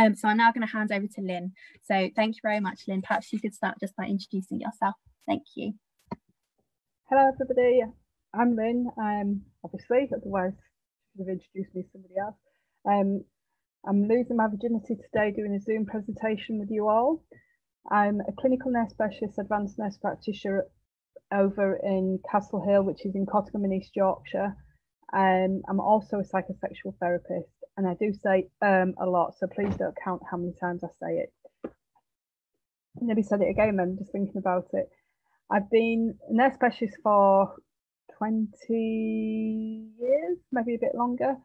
Um, so I'm now going to hand over to Lynn. So thank you very much, Lynn. Perhaps you could start just by introducing yourself. Thank you. Hello, everybody. I'm Lynn. Um, obviously, otherwise, should have introduced me to somebody else. Um, I'm losing my virginity today doing a Zoom presentation with you all. I'm a clinical nurse specialist, advanced nurse practitioner over in Castle Hill, which is in Cottingham in East Yorkshire. Um, I'm also a psychosexual therapist, and I do say um, a lot, so please don't count how many times I say it. Maybe said it again then, just thinking about it. I've been a nurse specialist for 20 years, maybe a bit longer.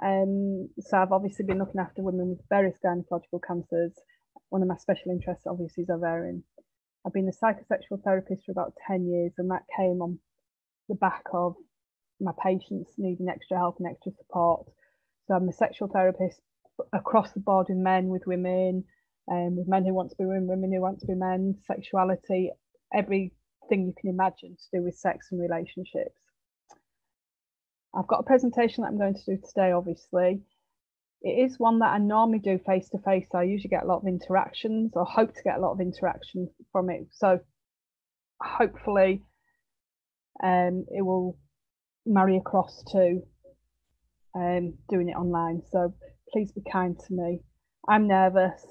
Um, so I've obviously been looking after women with various gynecological cancers. One of my special interests obviously is ovarian. I've been a psychosexual therapist for about 10 years and that came on the back of my patients needing extra help and extra support. So I'm a sexual therapist across the board with men, with women, um, with men who want to be women, women who want to be men, sexuality, everything you can imagine to do with sex and relationships. I've got a presentation that I'm going to do today, obviously. It is one that I normally do face to face. I usually get a lot of interactions or hope to get a lot of interaction from it. So hopefully um, it will marry across to um, doing it online. So please be kind to me. I'm nervous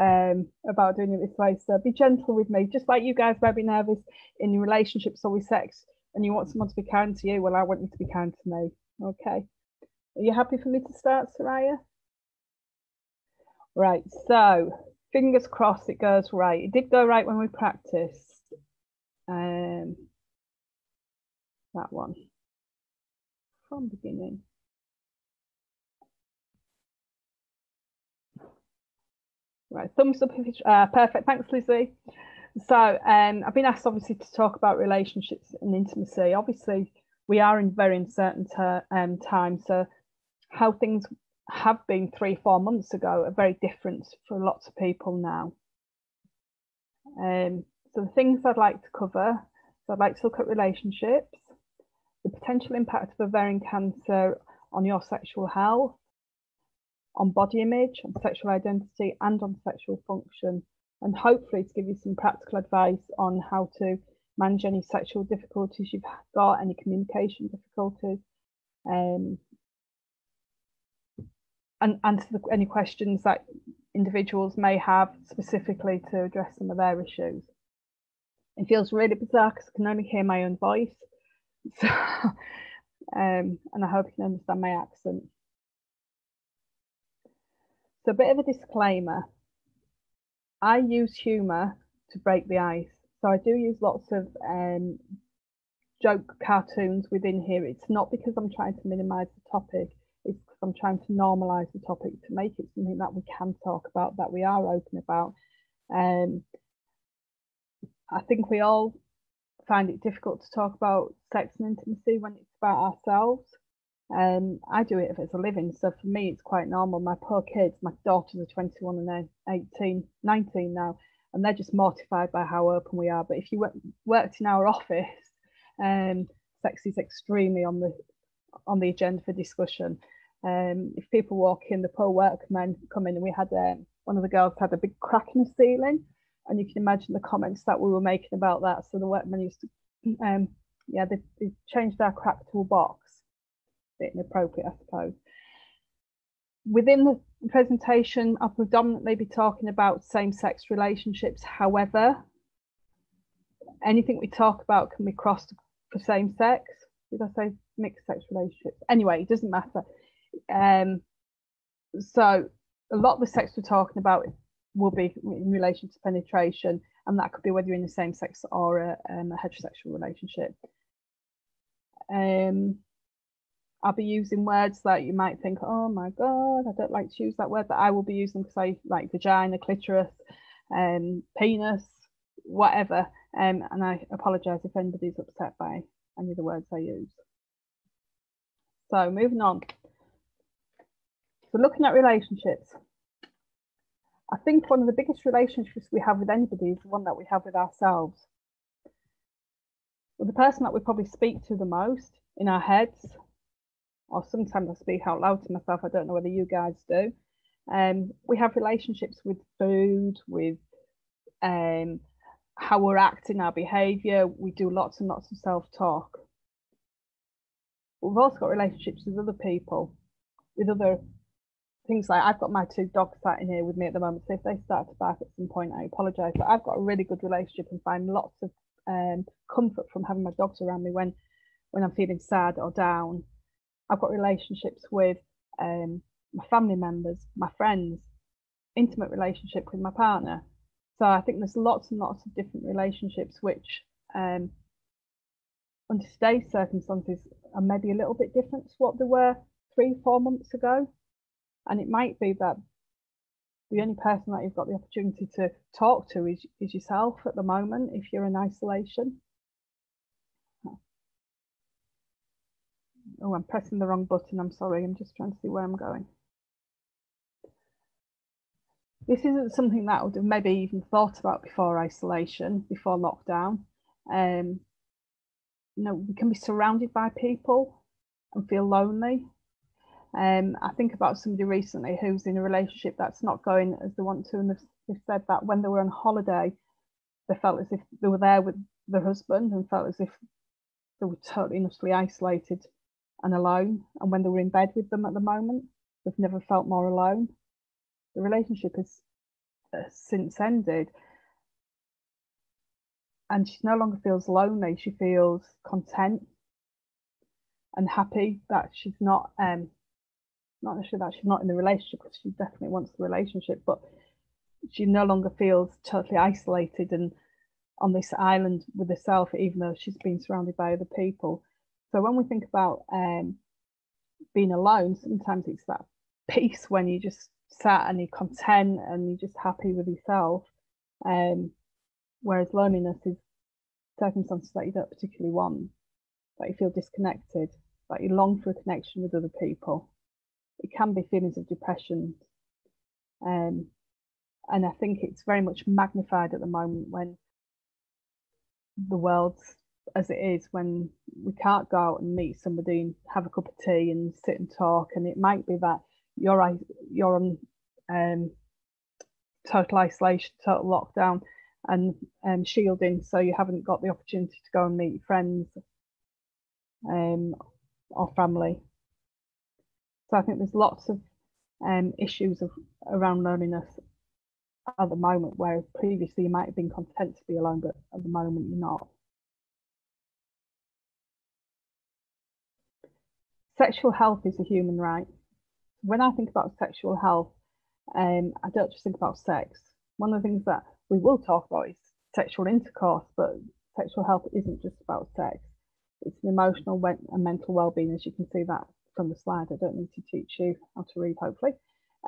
um, about doing it this way. So be gentle with me, just like you guys might be nervous in your relationships or with sex and you want someone to be kind to you, well, I want you to be kind to me. Okay. Are you happy for me to start, Soraya? Right, so fingers crossed it goes right. It did go right when we practiced. Um, that one from beginning. Right, thumbs up if uh, perfect. Thanks, Lizzie. So um, I've been asked obviously to talk about relationships and intimacy. Obviously, we are in very uncertain um, times. So how things have been three, four months ago are very different for lots of people now. Um, so the things I'd like to cover, so I'd like to look at relationships, the potential impact of ovarian cancer on your sexual health, on body image, on sexual identity, and on sexual function and hopefully to give you some practical advice on how to manage any sexual difficulties you've got, any communication difficulties, um, and answer the, any questions that individuals may have specifically to address some of their issues. It feels really bizarre because I can only hear my own voice. So, um, and I hope you can understand my accent. So a bit of a disclaimer. I use humour to break the ice. So I do use lots of um, joke cartoons within here. It's not because I'm trying to minimise the topic, it's because I'm trying to normalise the topic to make it something that we can talk about, that we are open about. Um, I think we all find it difficult to talk about sex and intimacy when it's about ourselves. Um, I do it if it's a living, so for me it's quite normal. My poor kids, my daughters are 21 and they're 18, 19 now, and they're just mortified by how open we are. But if you worked in our office, um, sex is extremely on the on the agenda for discussion. Um, if people walk in, the poor workmen come in, and we had um, one of the girls had a big crack in the ceiling, and you can imagine the comments that we were making about that. So the workmen used to, um, yeah, they, they changed our crack to a box bit inappropriate, I suppose. Within the presentation, I'll predominantly be talking about same-sex relationships. However, anything we talk about can be crossed for same-sex. Did I say mixed sex relationships? Anyway, it doesn't matter. Um, so a lot of the sex we're talking about will be in relation to penetration, and that could be whether you're in the same sex or a, um, a heterosexual relationship. Um, I'll be using words that you might think, oh my God, I don't like to use that word, but I will be using because I like vagina, clitoris, um, penis, whatever. Um, and I apologise if anybody's upset by any of the words I use. So moving on. So looking at relationships. I think one of the biggest relationships we have with anybody is the one that we have with ourselves. Well, the person that we probably speak to the most in our heads or sometimes I speak out loud to myself. I don't know whether you guys do. Um, we have relationships with food, with um, how we're acting, our behaviour. We do lots and lots of self talk. We've also got relationships with other people, with other things like I've got my two dogs sat in here with me at the moment. So if they start to bark at some point, I apologise. But I've got a really good relationship and find lots of um, comfort from having my dogs around me when when I'm feeling sad or down. I've got relationships with um, my family members, my friends, intimate relationship with my partner. So I think there's lots and lots of different relationships which, um, under today's circumstances, are maybe a little bit different to what they were three, four months ago. And it might be that the only person that you've got the opportunity to talk to is, is yourself at the moment if you're in isolation. Oh, I'm pressing the wrong button. I'm sorry. I'm just trying to see where I'm going. This isn't something that I would have maybe even thought about before isolation, before lockdown. Um, you know, we can be surrounded by people and feel lonely. Um, I think about somebody recently who's in a relationship that's not going as they want to, and they've, they've said that when they were on holiday, they felt as if they were there with their husband and felt as if they were totally and utterly isolated and alone. And when they were in bed with them at the moment, they've never felt more alone. The relationship has uh, since ended. And she no longer feels lonely. She feels content and happy that she's not um not necessarily that she's not in the relationship because she definitely wants the relationship, but she no longer feels totally isolated and on this island with herself, even though she's been surrounded by other people. So when we think about um, being alone, sometimes it's that peace when you just sat and you're content and you're just happy with yourself. Um, whereas loneliness is circumstances that you don't particularly want, that you feel disconnected, that you long for a connection with other people. It can be feelings of depression. Um, and I think it's very much magnified at the moment when the world's as it is when we can't go out and meet somebody and have a cup of tea and sit and talk. And it might be that you're you're on um, total isolation, total lockdown, and um, shielding, so you haven't got the opportunity to go and meet friends um, or family. So I think there's lots of um, issues of, around loneliness at the moment, where previously you might have been content to be alone, but at the moment you're not. Sexual health is a human right. When I think about sexual health, um, I don't just think about sex. One of the things that we will talk about is sexual intercourse, but sexual health isn't just about sex. It's an emotional and mental well-being, as you can see that from the slide. I don't need to teach you how to read, hopefully.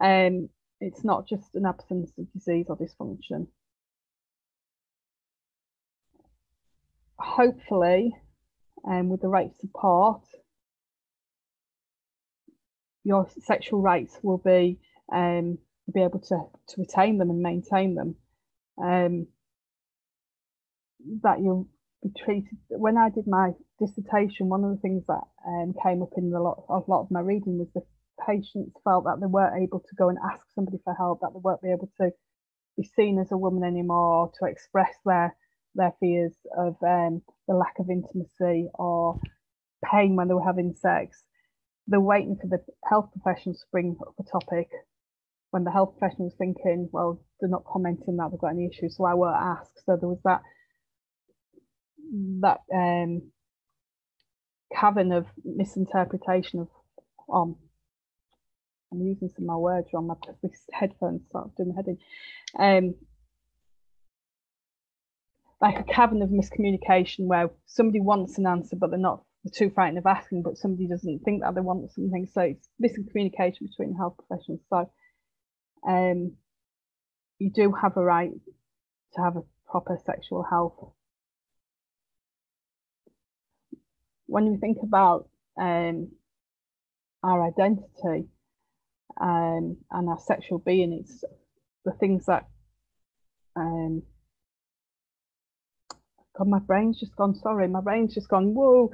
Um, it's not just an absence of disease or dysfunction. Hopefully, um, with the right support, your sexual rights will be um, be able to to retain them and maintain them. Um, that you'll be treated. When I did my dissertation, one of the things that um, came up in a lot a lot of my reading was the patients felt that they weren't able to go and ask somebody for help, that they weren't be able to be seen as a woman anymore, to express their their fears of um, the lack of intimacy or pain when they were having sex they're waiting for the health professionals to bring up a topic when the health professionals thinking, well, they're not commenting that they've got any issues, so I won't ask. So there was that that um, cavern of misinterpretation of um I'm using some of my words wrong. My headphones start doing my head in. Um, like a cavern of miscommunication where somebody wants an answer but they're not too frightened of asking, but somebody doesn't think that they want something. So it's missing communication between health professionals. So um, you do have a right to have a proper sexual health. When you think about um, our identity um, and our sexual being, it's the things that um, God, my brain's just gone. Sorry, my brain's just gone. Whoa!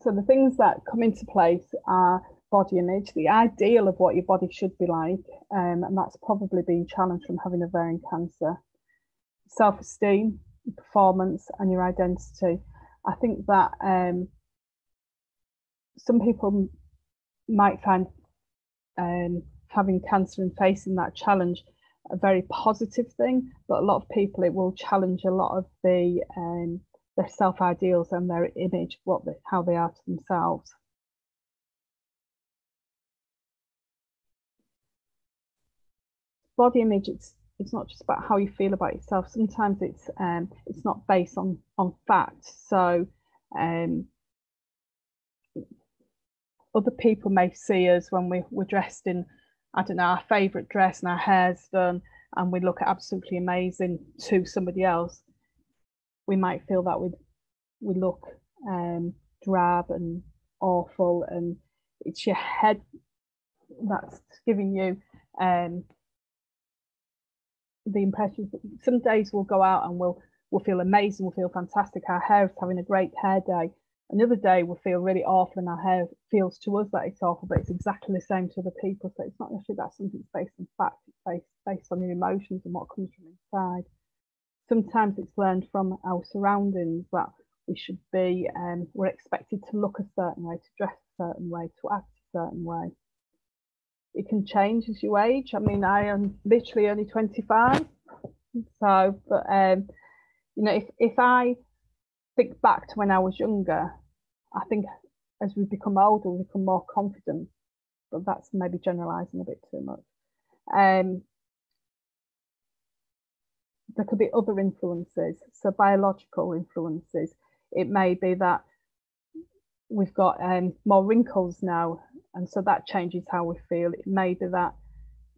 So the things that come into place are body image, the ideal of what your body should be like, um, and that's probably been challenged from having ovarian cancer. Self esteem, performance, and your identity. I think that um, some people might find um, having cancer and facing that challenge a very positive thing, but a lot of people it will challenge a lot of the um, their self ideals and their image, what they, how they are to themselves. Body image, it's it's not just about how you feel about yourself. Sometimes it's um, it's not based on on fact. So um, other people may see us when we, we're dressed in, I don't know, our favourite dress and our hair's done, and we look absolutely amazing to somebody else. We might feel that we we look um, drab and awful, and it's your head that's giving you um, the impression. Some days we'll go out and we'll we'll feel amazing, we'll feel fantastic. Our hair is having a great hair day. Another day we'll feel really awful, and our hair feels to us that it's awful, but it's exactly the same to other people. So it's not necessarily that something's based on fact; it's based based on your emotions and what comes from inside. Sometimes it's learned from our surroundings that we should be, um, we're expected to look a certain way, to dress a certain way, to act a certain way. It can change as you age. I mean, I am literally only 25. So, but, um, you know, if, if I think back to when I was younger, I think as we become older, we become more confident. But that's maybe generalizing a bit too much. Um, there could be other influences, so biological influences it may be that we've got um, more wrinkles now, and so that changes how we feel. It may be that,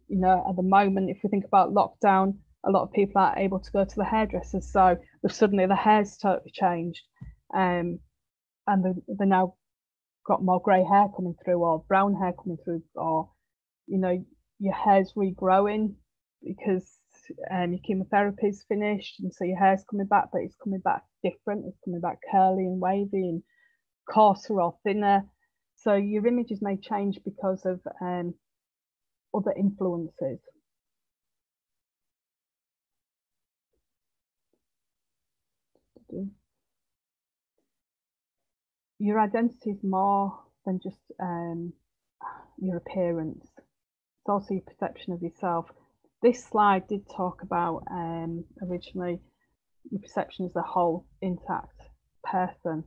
you know, at the moment, if we think about lockdown, a lot of people aren't able to go to the hairdressers, so suddenly the hair's totally changed, um, and they, they now got more grey hair coming through, or brown hair coming through, or you know, your hair's regrowing because um, your chemotherapy is finished, and so your hair's coming back, but it's coming back different. It's coming back curly and wavy and coarser or thinner. So your images may change because of um, other influences. Your identity is more than just um, your appearance. It's also your perception of yourself this slide did talk about um, originally your perception as a whole intact person.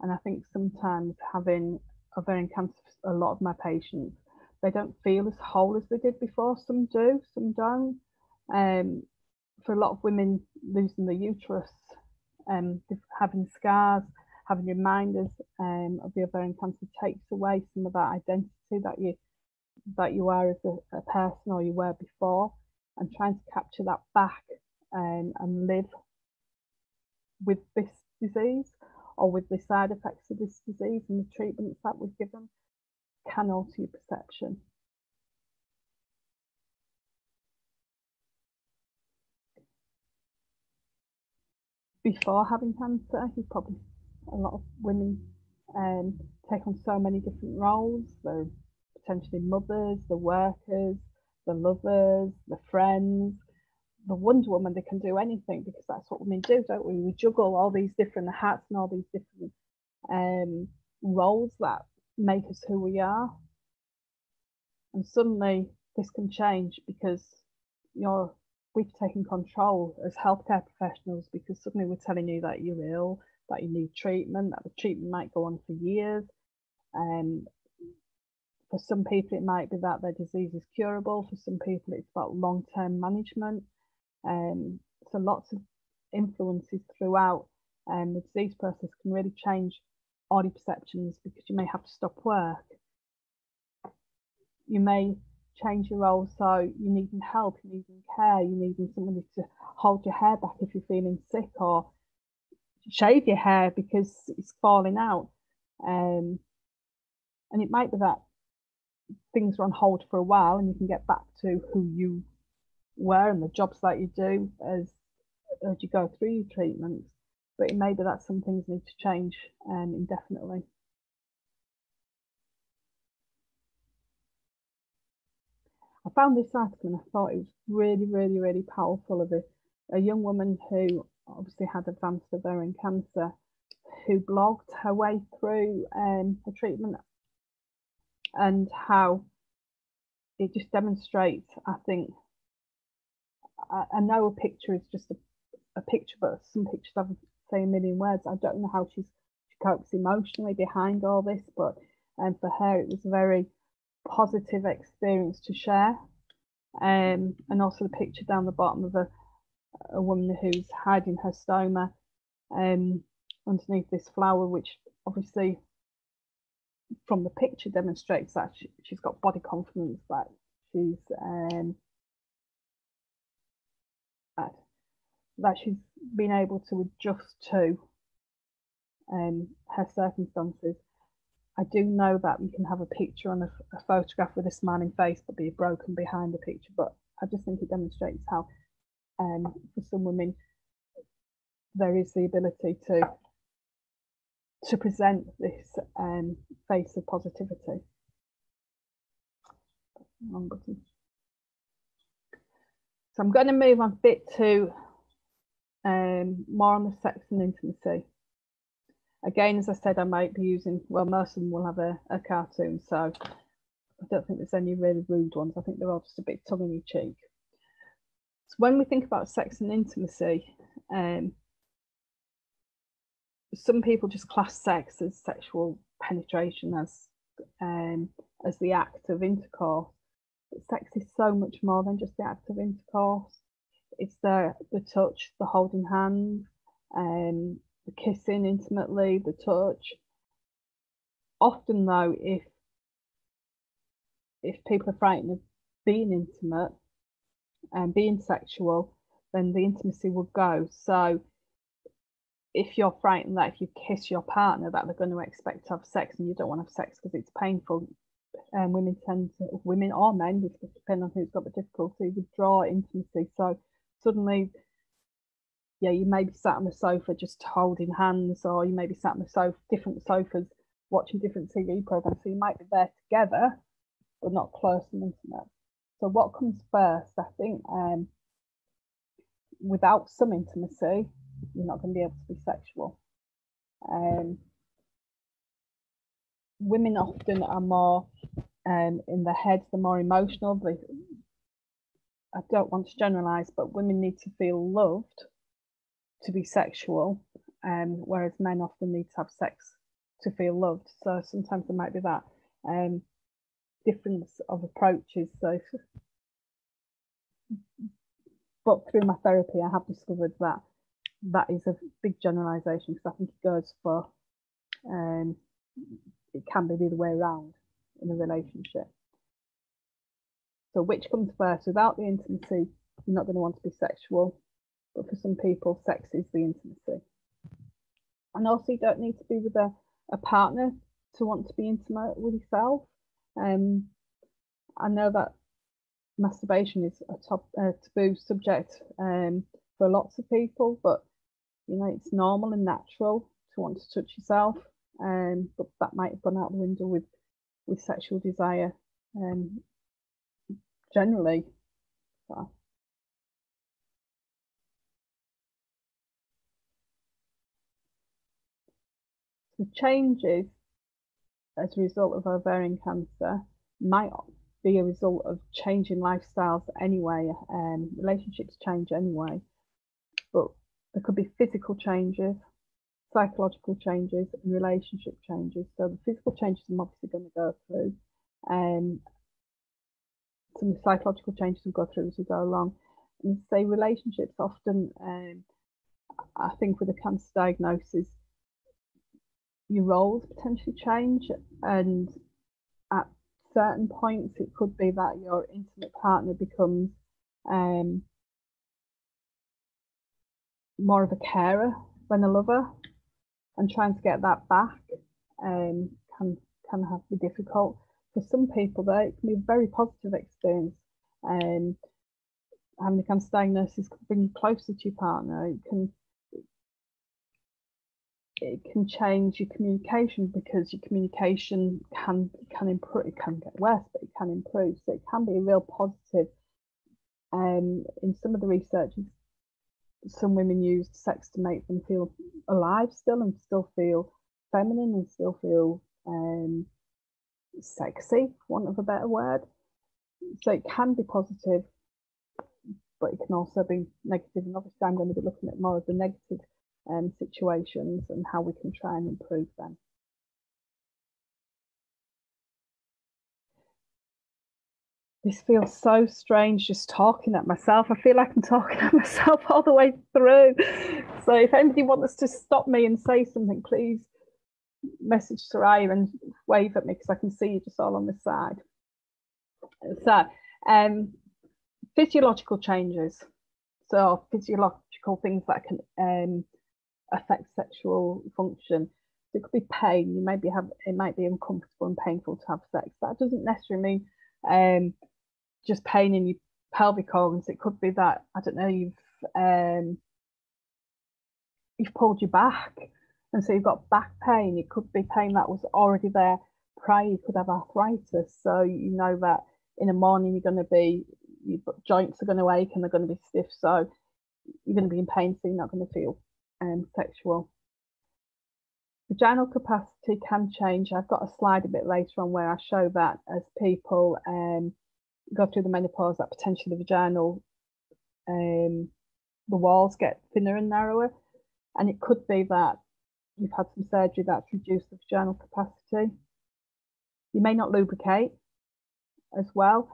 And I think sometimes having ovarian cancer, a lot of my patients, they don't feel as whole as they did before. Some do, some don't. Um, for a lot of women, losing the uterus, um, having scars, having reminders um, of the ovarian cancer takes away some of that identity that you that you are as a, a person or you were before and trying to capture that back um, and live with this disease or with the side effects of this disease and the treatments that we've given can alter your perception. Before having cancer, you probably a lot of women um, take on so many different roles. They're potentially mothers, the workers, the lovers, the friends, the Wonder Woman, they can do anything because that's what women do, don't we? We juggle all these different hats and all these different um, roles that make us who we are. And suddenly this can change because you're we've taken control as healthcare professionals because suddenly we're telling you that you're ill, that you need treatment, that the treatment might go on for years. Um, for some people, it might be that their disease is curable. For some people, it's about long term management. Um, so, lots of influences throughout um, the disease process can really change body perceptions because you may have to stop work. You may change your role so you needing help, you needing care, you needing somebody to hold your hair back if you're feeling sick or shave your hair because it's falling out. Um, and it might be that things are on hold for a while and you can get back to who you were and the jobs that you do as as you go through your treatments. But maybe that some things need to change um, indefinitely. I found this article and I thought it was really, really, really powerful of a, a young woman who obviously had advanced ovarian cancer, who blogged her way through um, the treatment and how it just demonstrates, I think, I, I know a picture is just a, a picture, but some pictures have say a million words. I don't know how she's she copes emotionally behind all this, but um, for her it was a very positive experience to share. Um, and also the picture down the bottom of a, a woman who's hiding her stoma um, underneath this flower, which obviously from the picture demonstrates that she, has got body confidence, that she's um, that, that she's been able to adjust to um, her circumstances. I do know that you can have a picture on a, a, photograph with a smiling face but be broken behind the picture, but I just think it demonstrates how um, for some women there is the ability to to present this um, face of positivity. Wrong button. So I'm going to move on a bit to um, more on the sex and intimacy. Again, as I said, I might be using, well, most of them will have a, a cartoon, so I don't think there's any really rude ones. I think they're all just a bit tongue in cheek. So when we think about sex and intimacy, um, some people just class sex as sexual penetration, as um, as the act of intercourse. But sex is so much more than just the act of intercourse. It's the the touch, the holding hands, um, the kissing intimately, the touch. Often though, if if people are frightened of being intimate and being sexual, then the intimacy will go. So if you're frightened that if you kiss your partner that they're going to expect to have sex and you don't want to have sex because it's painful, um, women tend to, women or men, depending on who's got the difficulty, withdraw intimacy. So suddenly, yeah, you may be sat on the sofa just holding hands, or you may be sat on the sofa, different sofas, watching different TV programs. So you might be there together, but not close and intimate. So what comes first? I think um, without some intimacy, you're not going to be able to be sexual. Um, women often are more um, in the head, they're more emotional. They, I don't want to generalize, but women need to feel loved to be sexual, um, whereas men often need to have sex to feel loved. So sometimes there might be that um, difference of approaches. So, but through my therapy, I have discovered that that is a big generalization because I think it goes for um, it can be the other way around in a relationship. So which comes first? Without the intimacy, you're not going to want to be sexual. But for some people, sex is the intimacy. And also, you don't need to be with a, a partner to want to be intimate with yourself. Um, I know that masturbation is a top taboo subject um, for lots of people, but you know, it's normal and natural to want to touch yourself, um, but that might have gone out the window with with sexual desire, um, generally. So. The changes as a result of ovarian cancer might be a result of changing lifestyles anyway. Um, relationships change anyway, but there could be physical changes, psychological changes, and relationship changes. So the physical changes I'm obviously going to go through, and um, some psychological changes we'll go through as we go along. And say relationships often, um, I think with a cancer diagnosis, your roles potentially change, and at certain points it could be that your intimate partner becomes um, more of a carer than a lover, and trying to get that back um, can can have be difficult. For some people, though, it can be a very positive experience. Um, having a cancer diagnosis can bring you closer to your partner. It can it can change your communication because your communication can can improve. It can get worse, but it can improve. So it can be a real positive. Um, in some of the research, some women used sex to make them feel alive still and still feel feminine and still feel um, sexy, want of a better word. So it can be positive, but it can also be negative. And obviously, I'm going to be looking at more of the negative um, situations and how we can try and improve them. This feels so strange just talking at myself. I feel like I'm talking at myself all the way through. So if anybody wants to stop me and say something, please message Soraya and wave at me because I can see you just all on the side. So, um, physiological changes. So, physiological things that can um, affect sexual function. So it could be pain. You maybe have it might be uncomfortable and painful to have sex. That doesn't necessarily mean um, just pain in your pelvic organs. It could be that I don't know you've um, you've pulled your back, and so you've got back pain. It could be pain that was already there prior. You could have arthritis, so you know that in the morning you're going to be your joints are going to ache and they're going to be stiff. So you're going to be in pain, so you're not going to feel um, sexual. Vaginal capacity can change. I've got a slide a bit later on where I show that as people um, go through the menopause, that potentially the vaginal, um, the walls get thinner and narrower. And it could be that you've had some surgery that's reduced the vaginal capacity. You may not lubricate as well.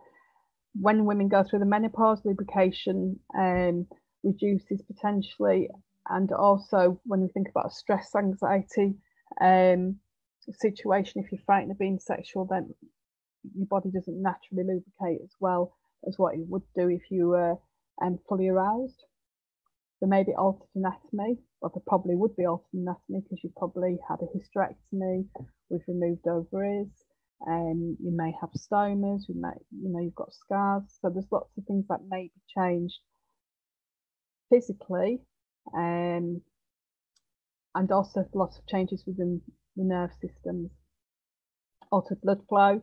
When women go through the menopause, lubrication um, reduces potentially and also when we think about stress anxiety um, situation if you're frightened of being sexual then your body doesn't naturally lubricate as well as what it would do if you were um, fully aroused. There may be altered anatomy or there probably would be altered anatomy because you probably had a hysterectomy we've removed ovaries and um, you may have stomas you may you know you've got scars. So there's lots of things that may be changed physically um, and also lots of changes within the nerve systems, altered blood flow,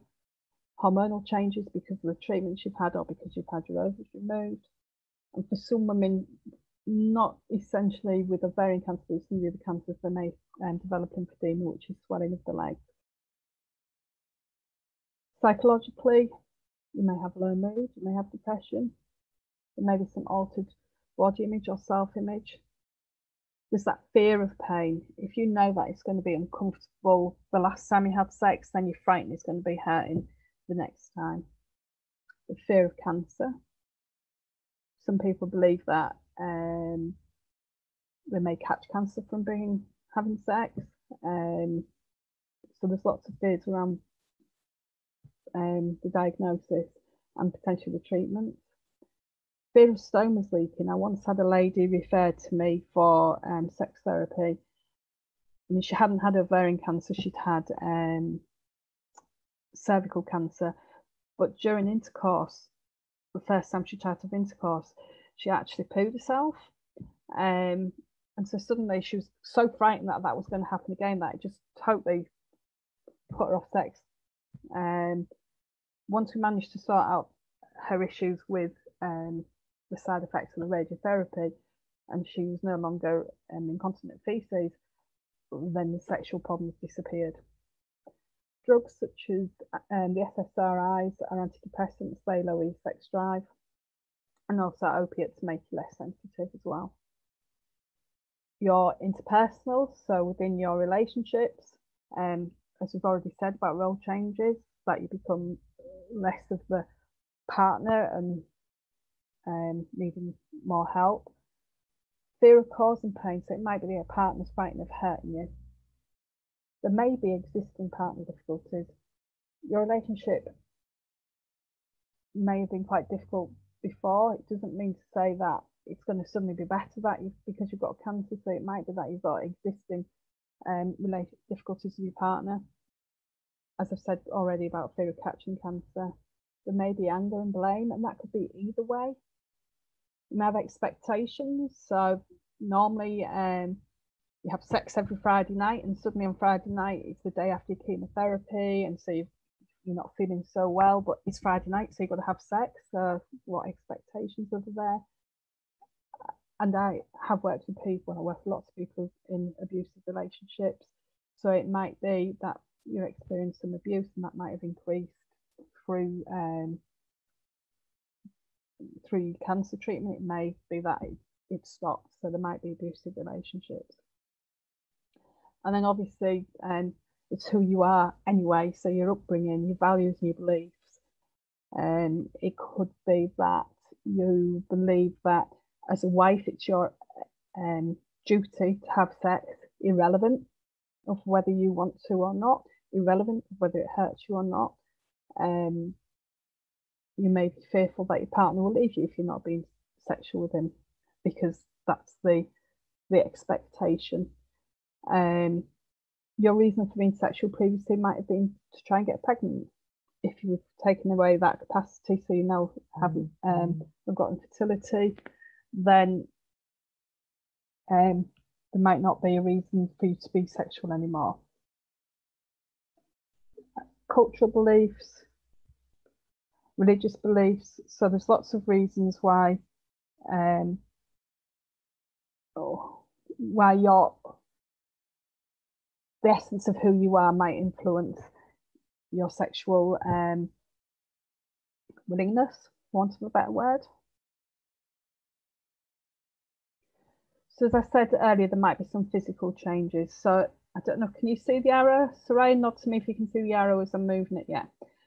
hormonal changes because of the treatments you've had or because you've had your ovaries removed. And for some women, not essentially with ovarian cancer, but some of the cancers, they may um, develop lymphedema, which is swelling of the legs. Psychologically, you may have low mood, you may have depression, there may be some altered body image or self image, there's that fear of pain. If you know that it's going to be uncomfortable the last time you have sex, then you're frightened it's going to be hurting the next time. The fear of cancer. Some people believe that um, they may catch cancer from being having sex. Um, so there's lots of fears around um, the diagnosis and potentially the treatment fear of stomas leaking. I once had a lady referred to me for um, sex therapy. I mean, she hadn't had ovarian cancer, she'd had um, cervical cancer. But during intercourse, the first time she tried to have intercourse, she actually pooed herself. Um, and so suddenly she was so frightened that that was going to happen again that it just totally put her off sex. Um, once we managed to sort out her issues with um, the side effects of the radiotherapy and she was no longer um, incontinent feces, then the sexual problems disappeared. Drugs such as um, the SSRIs are antidepressants, they lower your sex drive, and also opiates make you less sensitive as well. Your interpersonal, so within your relationships, um, as we've already said about role changes, that you become less of the partner and um, needing more help. Fear of causing pain, so it might be a partner's frightened of hurting you. There may be existing partner difficulties. Your relationship may have been quite difficult before. It doesn't mean to say that it's going to suddenly be better that you because you've got cancer. So it might be that you've got existing um, related difficulties with your partner. As I've said already about fear of catching cancer, there may be anger and blame, and that could be either way you may have expectations. So normally um, you have sex every Friday night, and suddenly on Friday night it's the day after your chemotherapy, and so you've you're not feeling so well, but it's Friday night, so you've got to have sex. So what expectations are there? And I have worked with people, and I work with lots of people in abusive relationships. So it might be that you're experiencing some abuse and that might have increased through um, through cancer treatment. It may be that it, it stopped. So there might be abusive relationships. And then obviously um, it's who you are anyway. So your upbringing, your values, and your beliefs. And um, it could be that you believe that as a wife, it's your um, duty to have sex, irrelevant of whether you want to or not, irrelevant of whether it hurts you or not. Um, you may be fearful that your partner will leave you if you're not being sexual with him, because that's the the expectation. Um, your reason for being sexual previously might have been to try and get pregnant. If you've taken away that capacity, so you now haven't um, have got infertility, then um, there might not be a reason for you to be sexual anymore. Cultural beliefs, religious beliefs. So there's lots of reasons why um, oh, why your the essence of who you are might influence your sexual um, willingness, want of a better word. So as I said earlier, there might be some physical changes. So I don't know, can you see the arrow? Soraya, nod to me if you can see the arrow as I'm moving it. Yeah.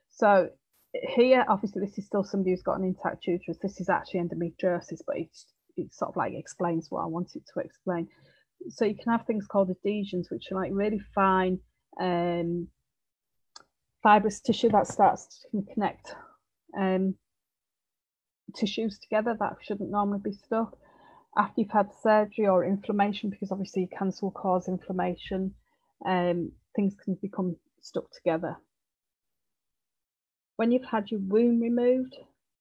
So here, obviously, this is still somebody who's got an intact uterus. This is actually endometriosis, but it's, it sort of like explains what I wanted to explain. So you can have things called adhesions, which are like really fine um, fibrous tissue that starts to connect um, tissues together that shouldn't normally be stuck. After you've had surgery or inflammation, because obviously cancer will cause inflammation, um, things can become stuck together. When you've had your womb removed,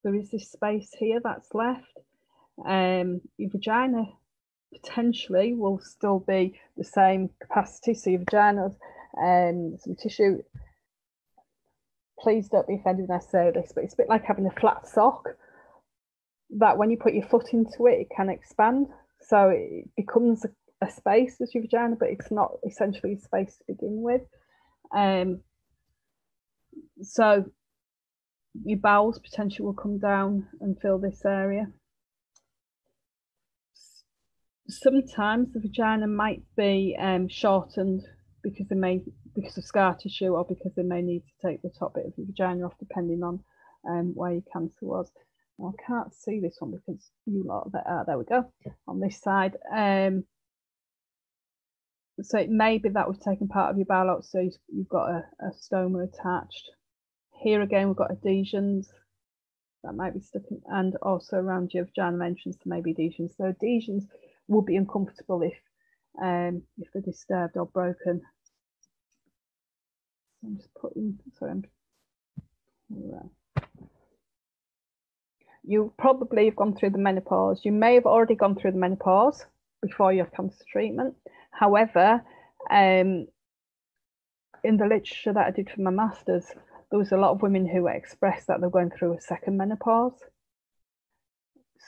there is this space here that's left. Um, your vagina potentially will still be the same capacity. So your vagina, um, some tissue. Please don't be offended when I say this, but it's a bit like having a flat sock. That when you put your foot into it, it can expand. So it becomes a, a space as your vagina, but it's not essentially a space to begin with. Um, so your bowels potentially will come down and fill this area sometimes the vagina might be um, shortened because they may because of scar tissue or because they may need to take the top bit of the vagina off depending on um, where your cancer was. I can't see this one because you lot that ah, there we go on this side. Um, so it may be that we've taken part of your bowel out, so you've got a, a stoma attached. Here again, we've got adhesions that might be stuck in, and also around your vaginal entrance, there may be adhesions. So adhesions would be uncomfortable if um, if they're disturbed or broken. I'm just putting, sorry, I'm, you probably have gone through the menopause. You may have already gone through the menopause before you your cancer treatment. However, um, in the literature that I did for my masters, there was a lot of women who expressed that they're going through a second menopause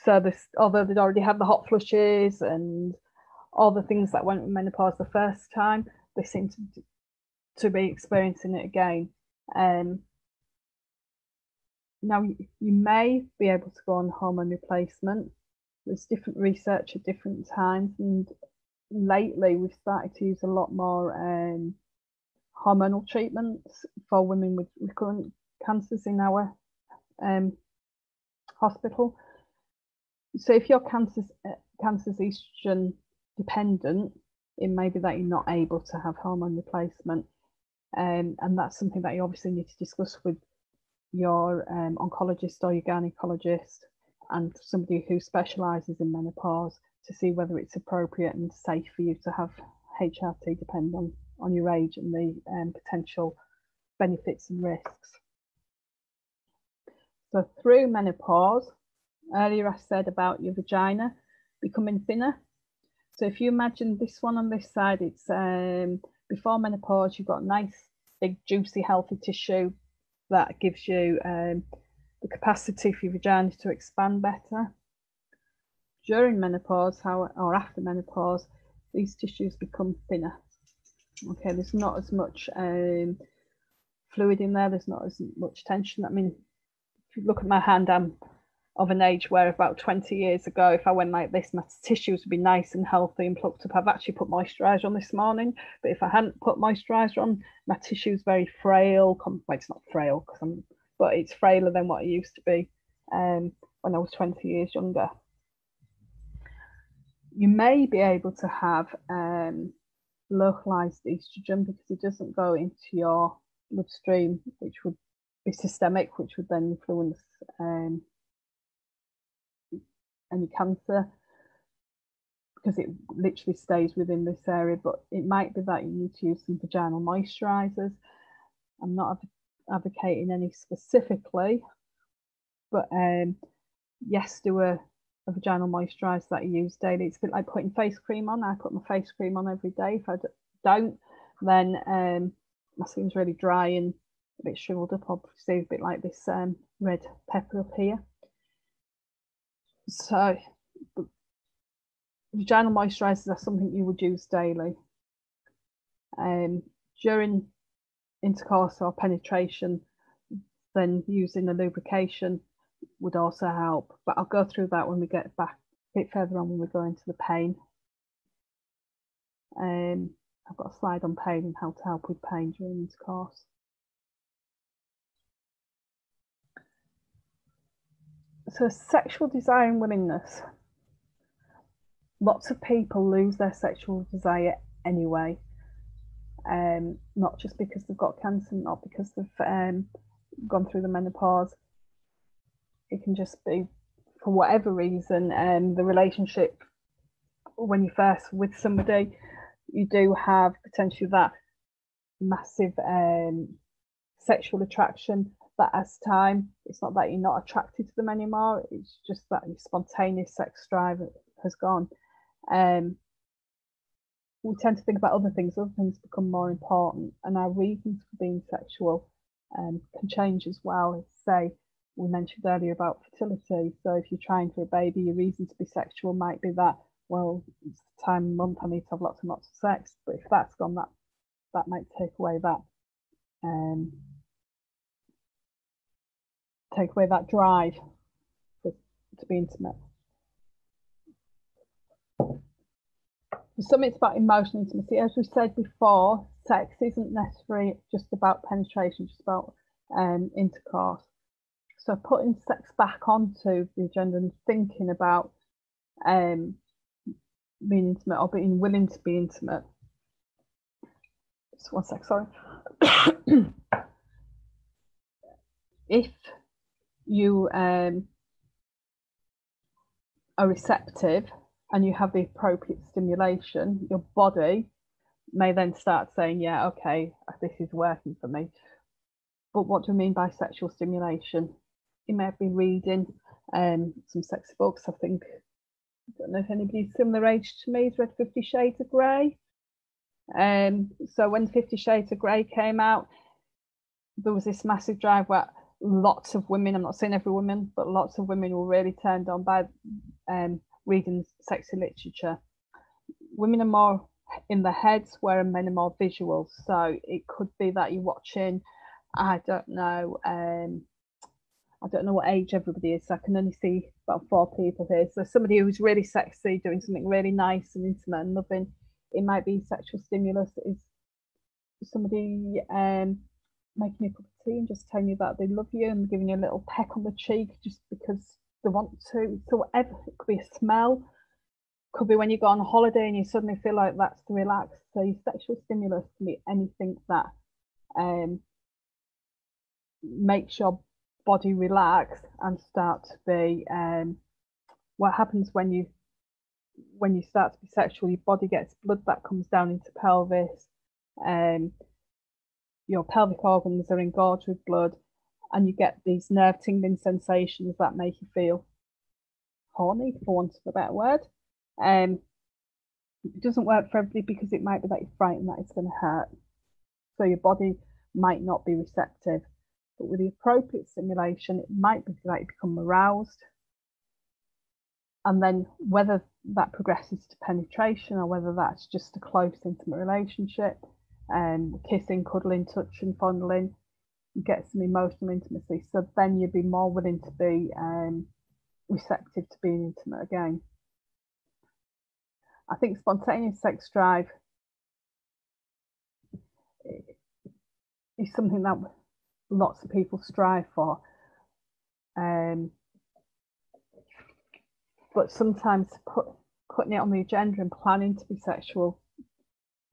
so although they'd already had the hot flushes and all the things that went with menopause the first time they seem to, to be experiencing it again. Um, now you, you may be able to go on hormone replacement. There's different research at different times and lately we've started to use a lot more um, hormonal treatments for women with recurrent cancers in our um, hospital so if your cancer's uh, cancer's estrogen dependent, it may be that you're not able to have hormone replacement, um, and that's something that you obviously need to discuss with your um, oncologist or your gynecologist and somebody who specialises in menopause to see whether it's appropriate and safe for you to have HRT depending on, on your age and the um, potential benefits and risks. So through menopause, Earlier I said about your vagina becoming thinner. So if you imagine this one on this side, it's um, before menopause, you've got nice, big, juicy, healthy tissue. that gives you um, the capacity for your vagina to expand better. During menopause, how, or after menopause, these tissues become thinner. Okay, there's not as much um, fluid in there, there's not as much tension. I mean, if you look at my hand, I'm of an age where about 20 years ago, if I went like this, my tissues would be nice and healthy and plucked up. I've actually put moisturiser on this morning, but if I hadn't put moisturiser on, my tissue's very frail. Well, it's not frail because I'm, but it's frailer than what it used to be um, when I was 20 years younger. You may be able to have um, localized estrogen because it doesn't go into your bloodstream, which would be systemic, which would then influence um, any cancer because it literally stays within this area. But it might be that you need to use some vaginal moisturizers. I'm not advocating any specifically, but um, yes, do a, a vaginal moisturizer that you use daily. It's a bit like putting face cream on. I put my face cream on every day. If I don't, then um, my skin's really dry and a bit shriveled up, obviously, a bit like this um, red pepper up here. So, vaginal moisturizers are something you would use daily. Um, during intercourse or penetration, then using a lubrication would also help. But I'll go through that when we get back a bit further on when we go into the pain. Um, I've got a slide on pain and how to help with pain during intercourse. So sexual desire and willingness. Lots of people lose their sexual desire anyway. Um, not just because they've got cancer, not because they've um, gone through the menopause. It can just be for whatever reason, um, the relationship when you first with somebody, you do have potentially that massive um, sexual attraction that as time, it's not that you're not attracted to them anymore. It's just that your spontaneous sex drive has gone. Um, we tend to think about other things. Other things become more important, and our reasons for being sexual um, can change as well. Say we mentioned earlier about fertility. So if you're trying for a baby, your reason to be sexual might be that well, it's the time of month I need to have lots and lots of sex. But if that's gone, that that might take away that um, take away that drive to, to be intimate. For some, it's about emotional intimacy. As we said before, sex isn't necessarily just about penetration, just about um, intercourse. So putting sex back onto the agenda and thinking about um, being intimate or being willing to be intimate. Just one sec, sorry. if you um, are receptive and you have the appropriate stimulation, your body may then start saying, Yeah, okay, this is working for me. But what do I mean by sexual stimulation? You may have been reading um, some sexy books. I think, I don't know if anybody's similar age to me has read Fifty Shades of Grey. Um, so when Fifty Shades of Grey came out, there was this massive drive where lots of women, I'm not saying every woman, but lots of women were really turned on by um, reading sexy literature. Women are more in the heads, where men are more visual. So it could be that you're watching, I don't know, um, I don't know what age everybody is. So I can only see about four people here. So somebody who's really sexy, doing something really nice and intimate and loving, it might be sexual stimulus. Is somebody um, making a cup of tea and just telling you that they love you and giving you a little peck on the cheek just because they want to. So whatever it could be a smell, could be when you go on holiday and you suddenly feel like that's to relax. So your sexual stimulus can be anything that um, makes your body relax and start to be um, what happens when you when you start to be sexual your body gets blood that comes down into pelvis um, your pelvic organs are engorged with blood and you get these nerve tingling sensations that make you feel horny, for want of a better word. Um, it doesn't work for everybody because it might be that you're frightened that it's going to hurt. So your body might not be receptive. But with the appropriate stimulation, it might be that you become aroused. And then whether that progresses to penetration or whether that's just a close, intimate relationship, um, kissing, cuddling, touching, fondling, get some emotional intimacy. So then you'd be more willing to be um, receptive to being intimate again. I think spontaneous sex drive is something that lots of people strive for. Um, but sometimes put, putting it on the agenda and planning to be sexual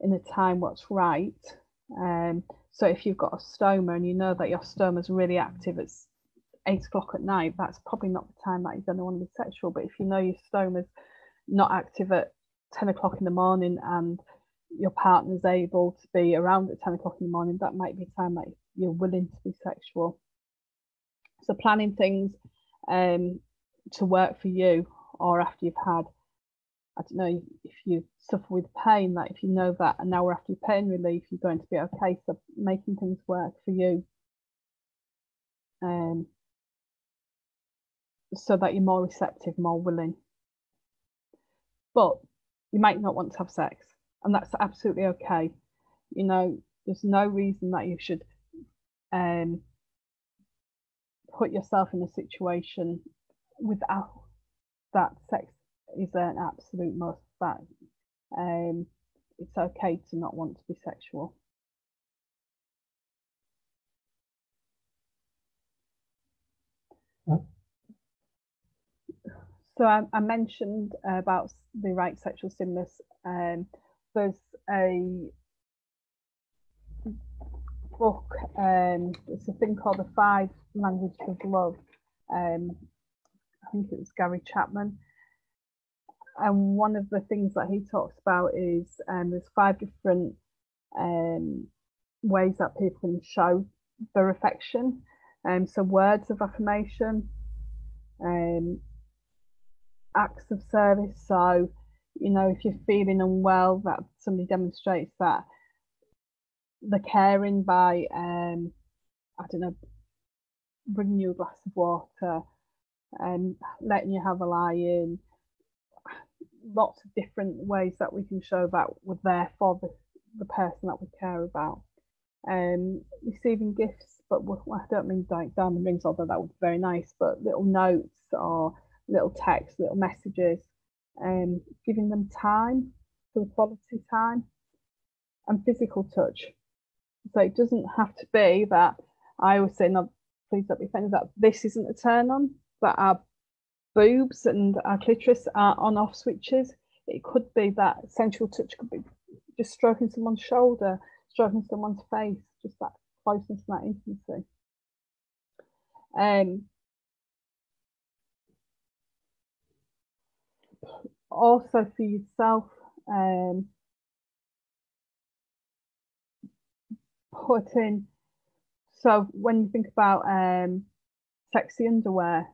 in the time what's right. Um, so if you've got a stoma and you know that your stoma is really active at eight o'clock at night, that's probably not the time that you're going to want to be sexual. But if you know your stoma is not active at 10 o'clock in the morning and your partner's able to be around at 10 o'clock in the morning, that might be a time that you're willing to be sexual. So planning things um, to work for you or after you've had, I don't know if you suffer with pain, that if you know that an hour after your pain relief, you're going to be okay. So making things work for you um, so that you're more receptive, more willing. But you might not want to have sex, and that's absolutely okay. You know, there's no reason that you should um, put yourself in a situation without that sex is an absolute must. That um, it's okay to not want to be sexual. So I, I mentioned about the right sexual stimulus. Um, there's a book. Um, it's a thing called the Five Languages of Love. Um, I think it was Gary Chapman. And one of the things that he talks about is um, there's five different um, ways that people can show their affection. Um, so words of affirmation, um, acts of service. So, you know, if you're feeling unwell, that somebody demonstrates that the caring by, um, I don't know, bringing you a glass of water and letting you have a lie in. Lots of different ways that we can show that we're there for the, the person that we care about. Um, receiving gifts, but I don't mean like diamond rings, although that would be very nice, but little notes or little text, little messages, um, giving them time for the quality time and physical touch. So it doesn't have to be that I always say, no, please don't be offended that this isn't a turn on, but our boobs and our clitoris are on off switches. It could be that sensual touch could be just stroking someone's shoulder, stroking someone's face, just that closeness and that intimacy. Um, also for yourself um, so when you think about um, sexy underwear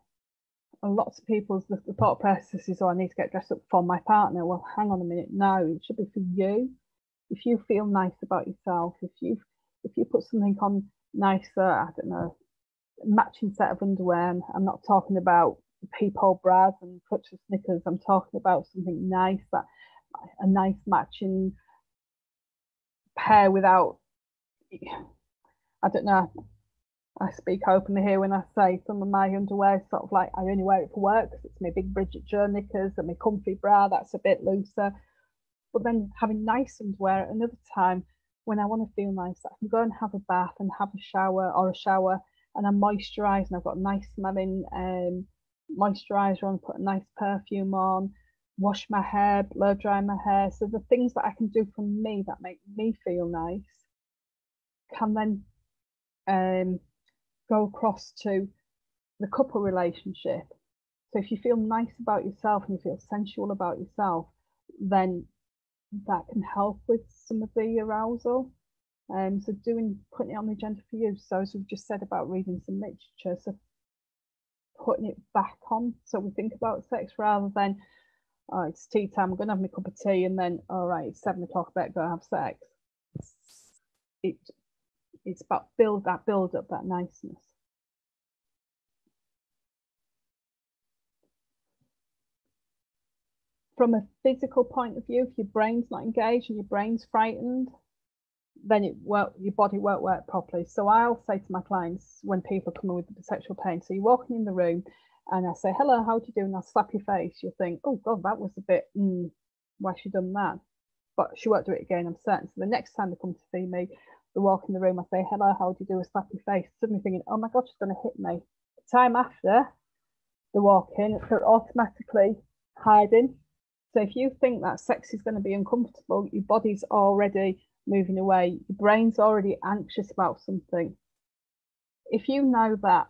lots of people's the, the thought process is oh i need to get dressed up for my partner well hang on a minute no it should be for you if you feel nice about yourself if you if you put something on nicer i don't know matching set of underwear and i'm not talking about peephole bras and clutches knickers. I'm talking about something nice, that a nice matching pair without. I don't know. I speak openly here when I say some of my underwear is sort of like I only wear it for work because it's my big Bridget Jones knickers and my comfy bra that's a bit looser. But then having nice underwear at another time when I want to feel nice, I can go and have a bath and have a shower or a shower and I'm moisturised and I've got nice smelling um, moisturizer on, put a nice perfume on, wash my hair, blow dry my hair. So the things that I can do for me that make me feel nice can then um, go across to the couple relationship. So if you feel nice about yourself and you feel sensual about yourself, then that can help with some of the arousal. Um, so doing putting it on the agenda for you. So as we've just said about reading some literature, so putting it back on. So we think about sex rather than, oh, it's tea time, I'm going to have my cup of tea, and then, all right, it's seven o'clock, I better go have sex. It It's about build that build up, that niceness. From a physical point of view, if your brain's not engaged and your brain's frightened, then it won't, your body won't work properly. So I'll say to my clients when people come in with the sexual pain, so you're walking in the room and I say, hello, how do you do? And I'll slap your face. You'll think, oh God, that was a bit, mm, why she done that? But she won't do it again, I'm certain. So the next time they come to see me, they walk in the room, I say, hello, how do you do? A slap your face. Suddenly thinking, oh my God, she's going to hit me. The time after the walk in, they're automatically hiding. So if you think that sex is going to be uncomfortable, your body's already moving away, your brain's already anxious about something. If you know that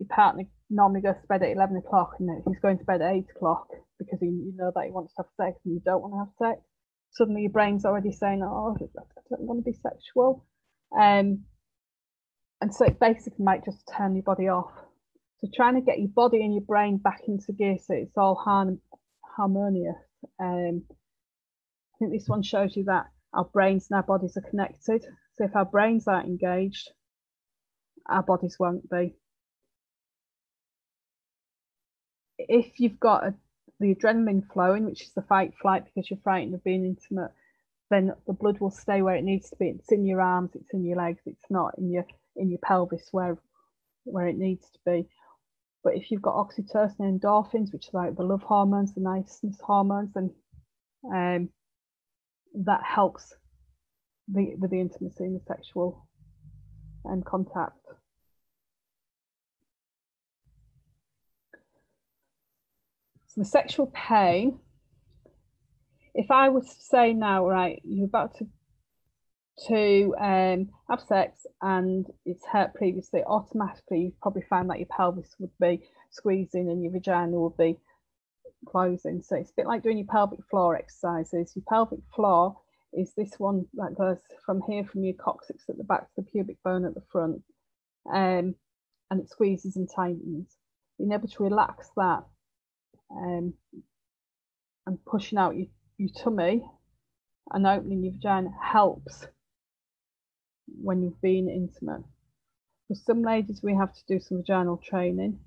your partner normally goes to bed at 11 o'clock and he's going to bed at 8 o'clock because you know that he wants to have sex and you don't want to have sex, suddenly your brain's already saying, oh, I don't want to be sexual. Um, and so it basically might just turn your body off. So trying to get your body and your brain back into gear so it's all harmonious. Um, I think this one shows you that our brains and our bodies are connected. So if our brains aren't engaged, our bodies won't be. If you've got a, the adrenaline flowing, which is the fight flight because you're frightened of being intimate, then the blood will stay where it needs to be. It's in your arms, it's in your legs, it's not in your in your pelvis where where it needs to be. But if you've got oxytocin and endorphins, which are like the love hormones, the niceness hormones, then um, that helps the, with the intimacy and the sexual um, contact. So the sexual pain, if I was to say now, right, you're about to to um, have sex and it's hurt previously, automatically you probably find that your pelvis would be squeezing and your vagina would be closing. So it's a bit like doing your pelvic floor exercises. Your pelvic floor is this one that goes from here from your coccyx at the back to the pubic bone at the front. Um, and it squeezes and tightens. Being able to relax that um, and pushing out your, your tummy and opening your vagina helps when you've been intimate. For some ladies, we have to do some vaginal training.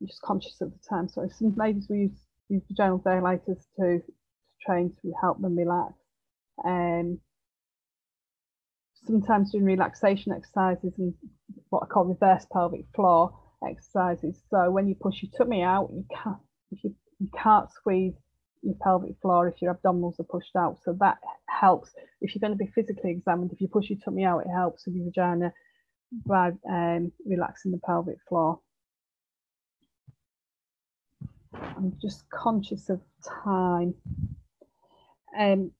I'm just conscious of the time. So some ladies we use, use vaginal dilators to, to train to help them relax. Um, sometimes doing relaxation exercises and what I call reverse pelvic floor exercises. So when you push your tummy out, you can't if you, you can't squeeze your pelvic floor if your abdominals are pushed out. So that helps. If you're going to be physically examined, if you push your tummy out, it helps with your vagina by um, relaxing the pelvic floor. I'm just conscious of time. Um,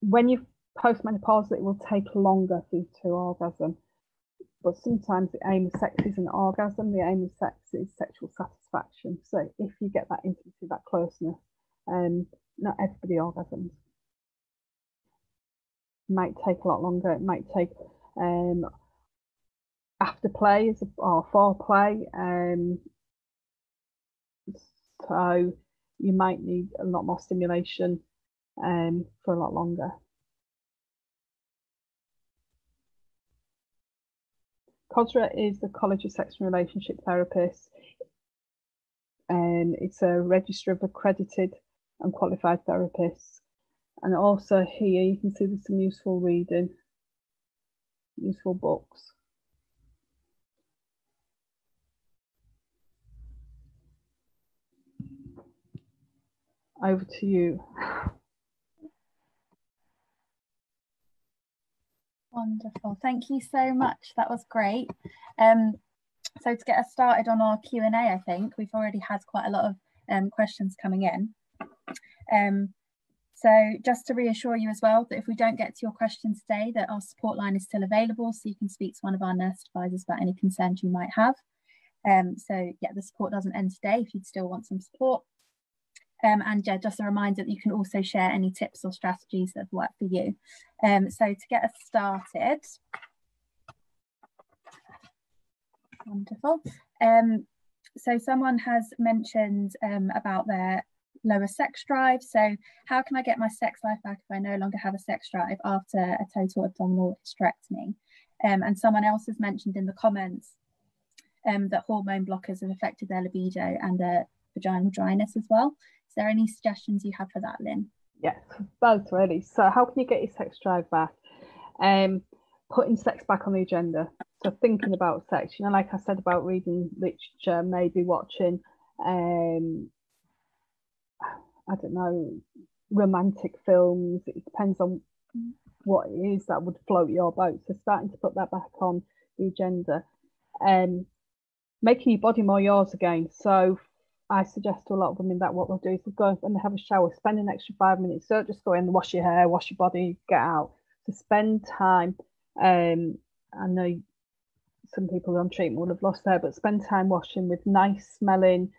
when you postmenopausal, it will take longer for you to orgasm. But sometimes the aim of sex isn't orgasm, the aim of sex is sexual satisfaction. So if you get that intimacy, that closeness, um, not everybody orgasms. It might take a lot longer. It might take um, after play or foreplay. Um, so you might need a lot more stimulation um, for a lot longer. COSRA is the College of Sex and Relationship Therapists. And it's a register of accredited and qualified therapists. And also here you can see there's some useful reading, useful books. Over to you. Wonderful. Thank you so much. That was great. Um, so to get us started on our Q&A, I think we've already had quite a lot of um, questions coming in. Um, so just to reassure you as well that if we don't get to your questions today, that our support line is still available, so you can speak to one of our nurse advisors about any concerns you might have. Um, so yeah, the support doesn't end today if you'd still want some support. Um, and yeah, just a reminder that you can also share any tips or strategies that have worked for you. Um, so to get us started, wonderful. Um, so someone has mentioned um, about their lower sex drive. So how can I get my sex life back if I no longer have a sex drive after a total abdominal hysterectomy? Um, and someone else has mentioned in the comments um, that hormone blockers have affected their libido and their vaginal dryness as well. Is there any suggestions you have for that, Lynn? Yes, both really. So how can you get your sex drive back? Um, putting sex back on the agenda. So thinking about sex, you know, like I said about reading literature, maybe watching um I don't know, romantic films. It depends on what it is that would float your boat. So starting to put that back on the agenda. Um, making your body more yours again. So I suggest to a lot of women that what they'll do is they'll go and they have a shower, spend an extra five minutes. Don't just go in, wash your hair, wash your body, get out. To spend time. Um, I know some people on treatment will have lost hair, but spend time washing with nice smelling.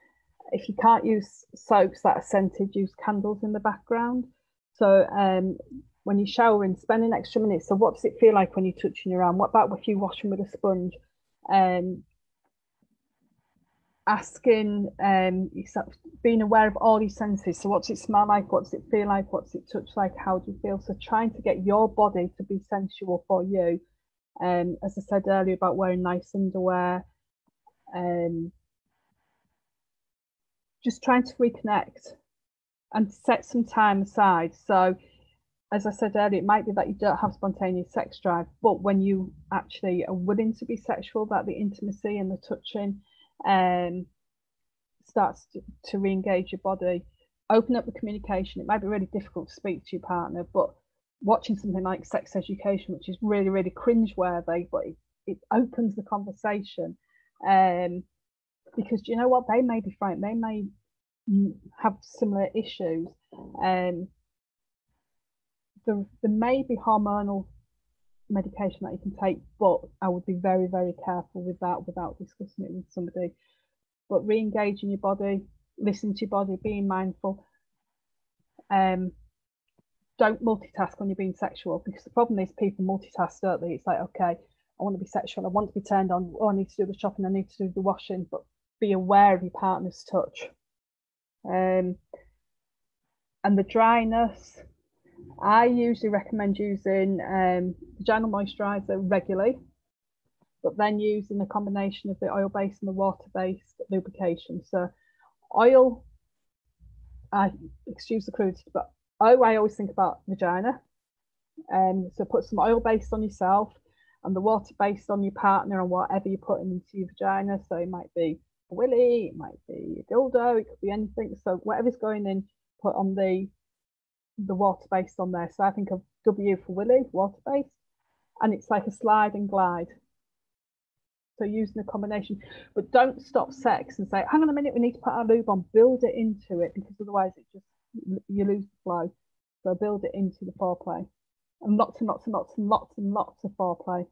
If you can't use soaps that are scented, use candles in the background. So um, when you're showering, spend an extra minute. So what does it feel like when you're touching your arm? What about if you're washing with a sponge? Um, asking, um, being aware of all your senses. So, what's it smell like? What's it feel like? What's it touch like? How do you feel? So, trying to get your body to be sensual for you. Um, as I said earlier about wearing nice underwear, um, just trying to reconnect and set some time aside. So, as I said earlier, it might be that you don't have spontaneous sex drive, but when you actually are willing to be sexual, that the intimacy and the touching um, starts to, to re-engage your body, open up the communication. It might be really difficult to speak to your partner, but watching something like sex education, which is really, really cringe-worthy, but it, it opens the conversation. Um, because you know what? They may be frightened. They may have similar issues. Um, there, there may be hormonal medication that you can take, but I would be very, very careful with that without discussing it with somebody. But re-engaging your body, listen to your body, being mindful. Um, don't multitask when you're being sexual because the problem is people multitask, don't they? It's like, okay, I want to be sexual, I want to be turned on, oh, I need to do the shopping, I need to do the washing, but be aware of your partner's touch. Um, and the dryness, I usually recommend using um, vaginal moisturizer regularly, but then using a combination of the oil based and the water based lubrication. So, oil, I excuse the crudity, but oh, I always think about vagina. Um, so, put some oil based on yourself and the water based on your partner and whatever you're putting into your vagina. So, it might be a willy, it might be a dildo, it could be anything. So, whatever's going in, put on the the water based on there. So I think of W for Willie, water based, and it's like a slide and glide. So using a combination, but don't stop sex and say, hang on a minute, we need to put our lube on, build it into it because otherwise it just, you lose the flow. So build it into the foreplay and lots and lots and lots and lots and lots of foreplay.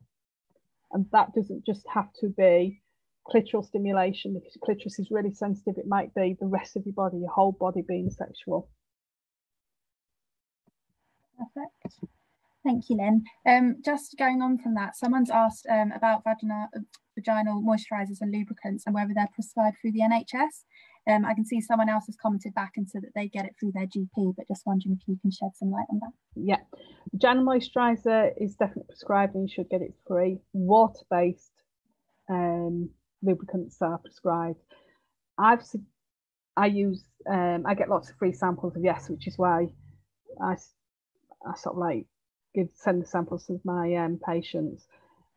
And that doesn't just have to be clitoral stimulation because clitoris is really sensitive. It might be the rest of your body, your whole body being sexual. Perfect. Thank you, Lynn. Um, just going on from that, someone's asked um, about vaginal, moisturisers and lubricants and whether they're prescribed through the NHS. Um, I can see someone else has commented back and said that they get it through their GP, but just wondering if you can shed some light on that. Yeah, vaginal moisturiser is definitely prescribed and you should get it free. Water-based um, lubricants are prescribed. I've I use um, I get lots of free samples of yes, which is why I I sort of like give send the samples to my um, patients.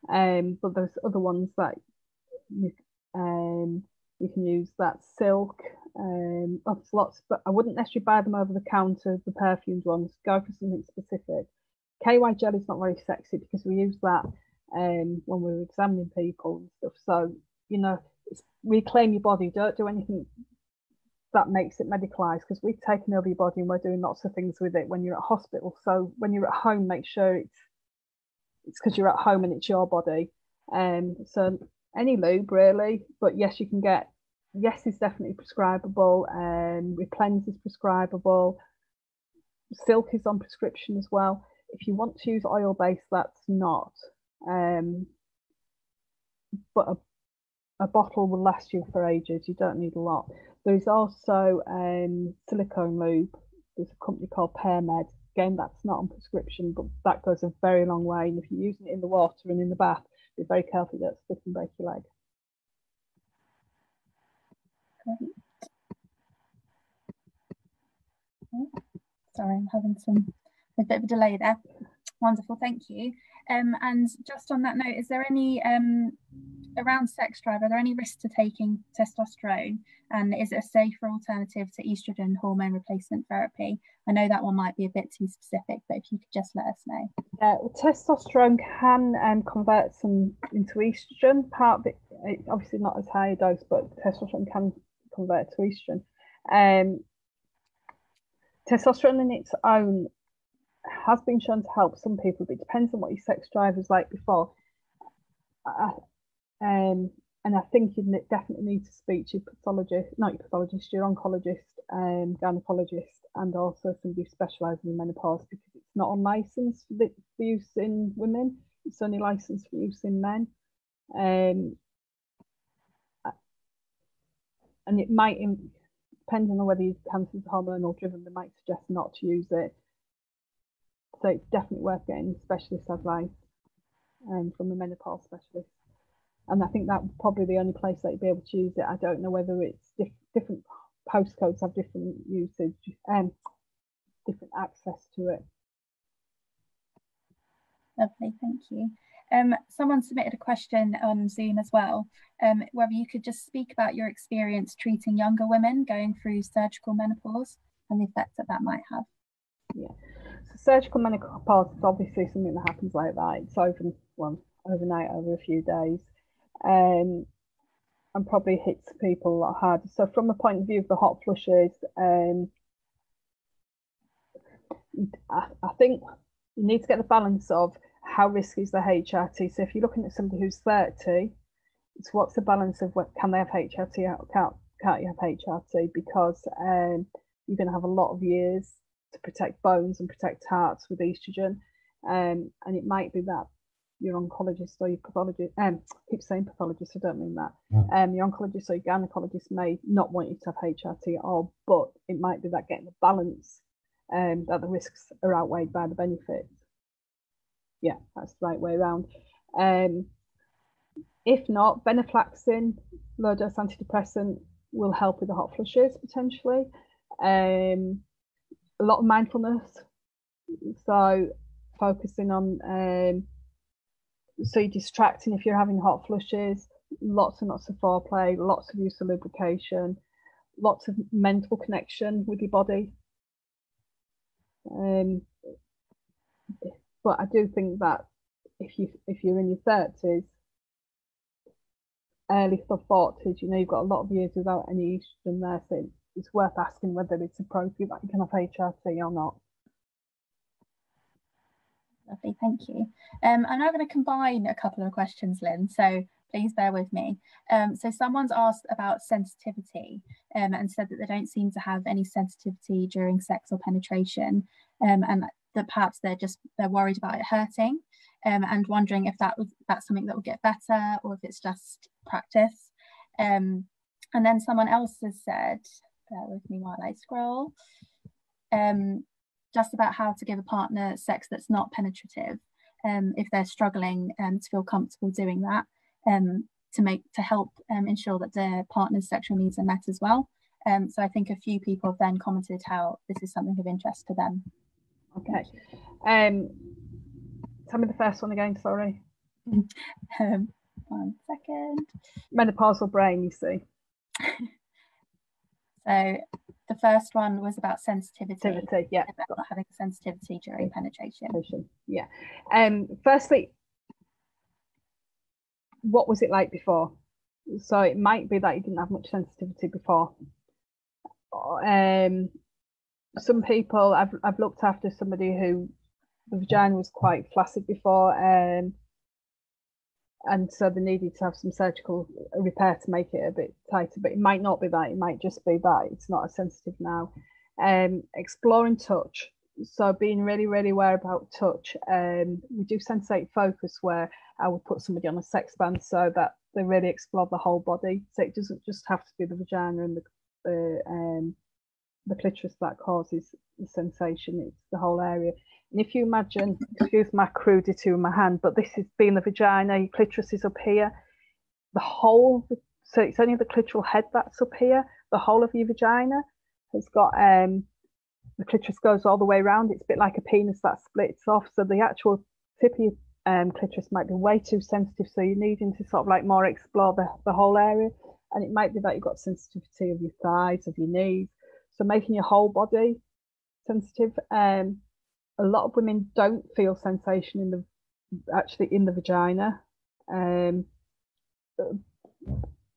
Um, but there's other ones that you um, you can use that Sylk. Um, lots, but I wouldn't necessarily buy them over the counter. The perfumed ones, go for something specific. KY jelly is not very sexy because we use that um, when we are examining people and stuff. So you know, reclaim your body. Don't do anything that makes it medicalized because we've taken over your body and we're doing lots of things with it when you're at hospital. So when you're at home, make sure it's it's because you're at home and it's your body. Um, so any lube really, but yes, you can get yes is definitely prescribable. Um, Replens is prescribable. Sylk is on prescription as well. If you want to use oil based, that's not. Um, but a, a bottle will last you for ages. You don't need a lot There's also um, silicone lube. There's a company called Pjur Med. Again, that's not on prescription, but that goes a very long way. And if you're using it in the water and in the bath, be very careful that slip and break your leg. Great. Sorry, I'm having some a bit of a delay there. Wonderful, thank you. Um, and just on that note, is there any um, around sex drive? Are there any risks to taking testosterone? And is it a safer alternative to estrogen hormone replacement therapy? I know that one might be a bit too specific, but if you could just let us know. Yeah, well, testosterone can um, convert some into estrogen. Part of it, obviously not as high a dose, but testosterone can convert to estrogen. Um, testosterone in its own has been shown to help some people, but it depends on what your sex drive was like before. I, um, and I think you definitely need to speak to your pathologist, not your pathologist, your oncologist, um, gynecologist, and also somebody who specialises in menopause because it's not on license for, for use in women. It's only licensed for use in men. Um, and it might, depending on whether your cancer is hormonal driven, they might suggest not to use it. So it's definitely worth getting specialist advice um, from a menopause specialist. And I think that's probably the only place that you'd be able to use it. I don't know whether it's diff different postcodes have different usage and um, different access to it. Lovely, thank you. Um, someone submitted a question on Zoom as well, um, whether you could just speak about your experience treating younger women going through surgical menopause and the effects that that might have. Yeah, surgical menopause is obviously something that happens like that. It's over, well, overnight, over a few days, um, and probably hits people a lot harder. So from a point of view of the hot flushes, um, I, I think you need to get the balance of how risky is the HRT. So if you're looking at somebody who's 30, it's what's the balance of what can they have HRT can't, can't you have HRT because um, you're going to have a lot of years to protect bones and protect hearts with estrogen. Um, and it might be that your oncologist or your pathologist, um, I keep saying pathologist, I don't mean that. Yeah. Um, your oncologist or your gynecologist may not want you to have HRT at all, but it might be that getting the balance um, that the risks are outweighed by the benefits. Yeah, that's the right way around. Um, if not, venlafaxine, low dose antidepressant, will help with the hot flushes potentially. Um, a lot of mindfulness. So focusing on um, so you're distracting if you're having hot flushes, lots and lots of foreplay, lots of use of lubrication, lots of mental connection with your body. Um, but I do think that if you if you're in your thirties, early forties, you know you've got a lot of years without any estrogen there, so it's worth asking whether it's appropriate that you can have HRT or not. Lovely, thank you. Um, I'm now going to combine a couple of questions, Lynn, so please bear with me. Um, so someone's asked about sensitivity um, and said that they don't seem to have any sensitivity during sex or penetration um, and that perhaps they're just they're worried about it hurting um, and wondering if that was that's something that will get better or if it's just practice. Um, and then someone else has said, bear with me while I scroll, um, just about how to give a partner sex that's not penetrative um, if they're struggling um, to feel comfortable doing that um, to make to help um, ensure that their partner's sexual needs are met as well. Um, so I think a few people have then commented how this is something of interest to them. Okay. Um, tell me the first one again, sorry. um, one second. Menopausal brain, you see. so the first one was about sensitivity. Sensitivity, yeah. About not having sensitivity during penetration. Yeah. Um, firstly, what was it like before? So it might be that you didn't have much sensitivity before. Um, some people I've I've looked after somebody who the vagina was quite flaccid before, um, and so they needed to have some surgical repair to make it a bit tighter. But it might not be that; it might just be that it's not as sensitive now. Um, exploring touch, so being really really aware about touch. Um, we do sensate focus where I would put somebody on a sex ban so that they really explore the whole body. So it doesn't just have to be the vagina and the the um, the clitoris that causes the sensation. It's the whole area. And if you imagine, excuse my crudity with my hand, but this is being the vagina, your clitoris is up here. The whole, so it's only the clitoral head that's up here. The whole of your vagina has got um, the clitoris goes all the way around. It's a bit like a penis that splits off. So the actual tip of your um, clitoris might be way too sensitive. So you're needing to sort of like more explore the, the whole area. And it might be that you've got sensitivity of your thighs, of your knees. So making your whole body sensitive. Um, a lot of women don't feel sensation in the actually in the vagina um,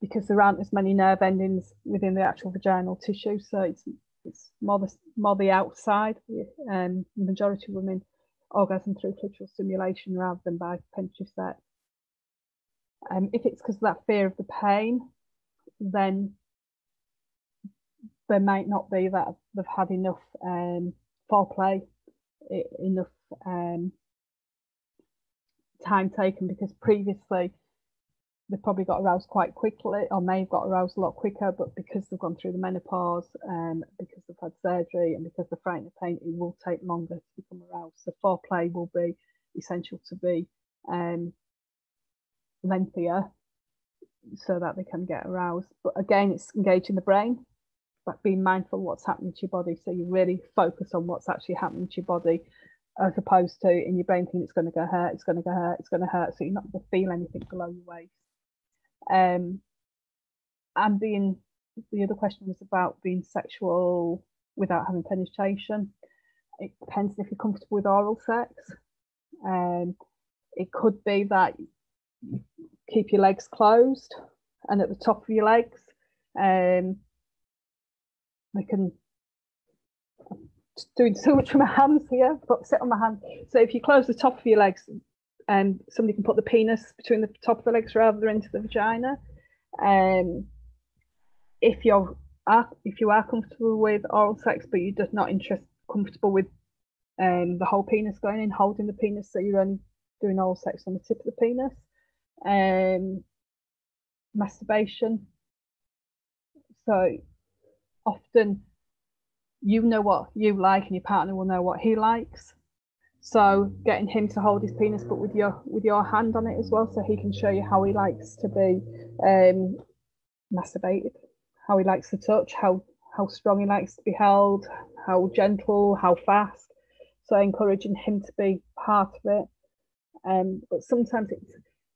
because there aren't as many nerve endings within the actual vaginal tissue. So it's it's more the more the outside. Um, the majority of women orgasm through clitoral stimulation rather than by penetrative sex. Um, if it's because of that fear of the pain, then there might not be that they've had enough um, foreplay, enough um, time taken because previously they've probably got aroused quite quickly or may have got aroused a lot quicker, but because they've gone through the menopause, um, because they've had surgery and because they're frightened of pain, it will take longer to become aroused. So foreplay will be essential to be um, lengthier so that they can get aroused. But again, it's engaging the brain, but being mindful of what's happening to your body. So you really focus on what's actually happening to your body as opposed to in your brain thinking it's going to go hurt, it's going to go hurt, it's going to hurt. So you're not going to feel anything below your waist. Um, and being the other question was about being sexual without having penetration. It depends if you're comfortable with oral sex. Um, it could be that you keep your legs closed and at the top of your legs, um, they can doing so much with my hands here, but sit on my hand. So if you close the top of your legs, um, somebody can put the penis between the top of the legs rather than into the vagina. Um, if you're are, if you are comfortable with oral sex, but you're just not interest comfortable with um, the whole penis going in, holding the penis, so you're only doing oral sex on the tip of the penis. Um, masturbation. So often you know what you like and your partner will know what he likes. So getting him to hold his penis, but with your with your hand on it as well, so he can show you how he likes to be um, masturbated, how he likes to touch, how how strong he likes to be held, how gentle, how fast. So encouraging him to be part of it. Um, but sometimes it's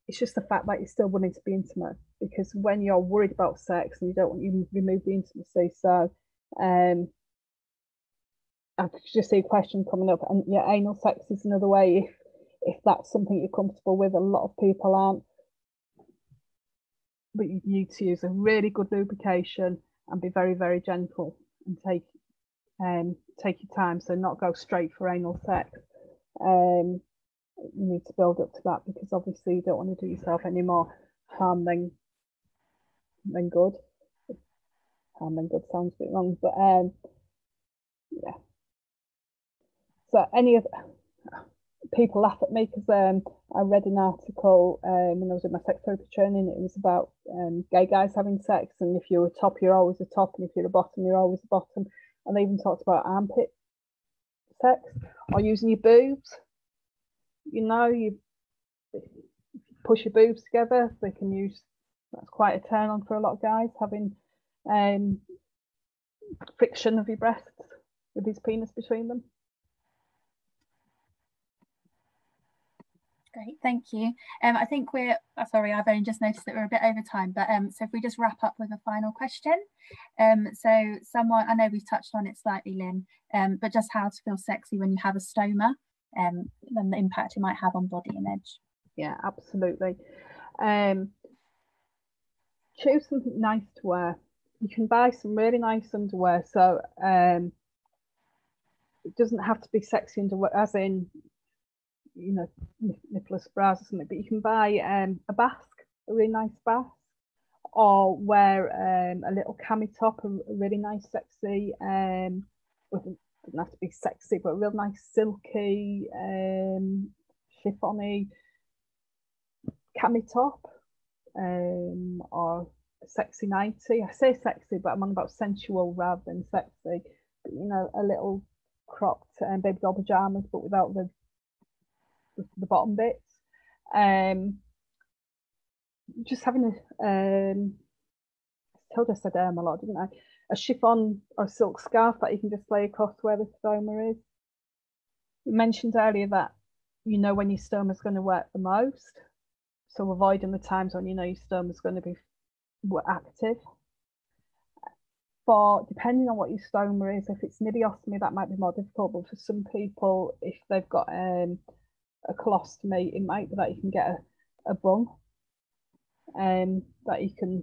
it's just the fact that you're still wanting to be intimate because when you're worried about sex and you don't want you remove the intimacy, so um, I could just see a question coming up, and yeah, anal sex is another way if if that's something you're comfortable with. A lot of people aren't, but you need to use a really good lubrication and be very very gentle and take um take your time. So not go straight for anal sex. Um, need to build up to that because obviously you don't want to do yourself any more harm than than good. Harm than good sounds a bit wrong, but um, yeah so any of people laugh at me because um, I read an article um, when I was in my sex therapy training. It was about um, gay guys having sex, and if you're a top, you're always a top, and if you're a bottom, you're always a bottom. And they even talked about armpit sex or using your boobs. You know, you push your boobs together. They can use that's quite a turn on for a lot of guys having um, friction of your breasts with his penis between them. Great, thank you. Um, I think we're, oh, sorry, I've only just noticed that we're a bit over time, but um, so if we just wrap up with a final question. Um, so someone, I know we've touched on it slightly, Lynn, um, but just how to feel sexy when you have a stoma um, and the impact it might have on body image. Yeah, absolutely. Um, choose something nice to wear. You can buy some really nice underwear. So um, it doesn't have to be sexy underwear, as in you know, nipplerless bras or something, but you can buy um, a basque, a really nice basque, or wear um, a little cami top, a, a really nice, sexy, um, with, doesn't have to be sexy, but a real nice, silky, um, chiffony cami top, um, or sexy 90. I say sexy, but I'm on about sensual rather than sexy. But, you know, a little cropped um, baby doll pajamas, but without the the, bottom bits. Um, just having a um, I told I said um a lot, didn't I? A chiffon or silk scarf that you can just lay across where the stoma is. You mentioned earlier that you know when your stoma is going to work the most, so avoiding the times when you know your stoma is going to be active. For depending on what your stoma is, if it's an ileostomy, that might be more difficult. But for some people, if they've got um, a colostomy, it might be that you can get a, a bung um, that you can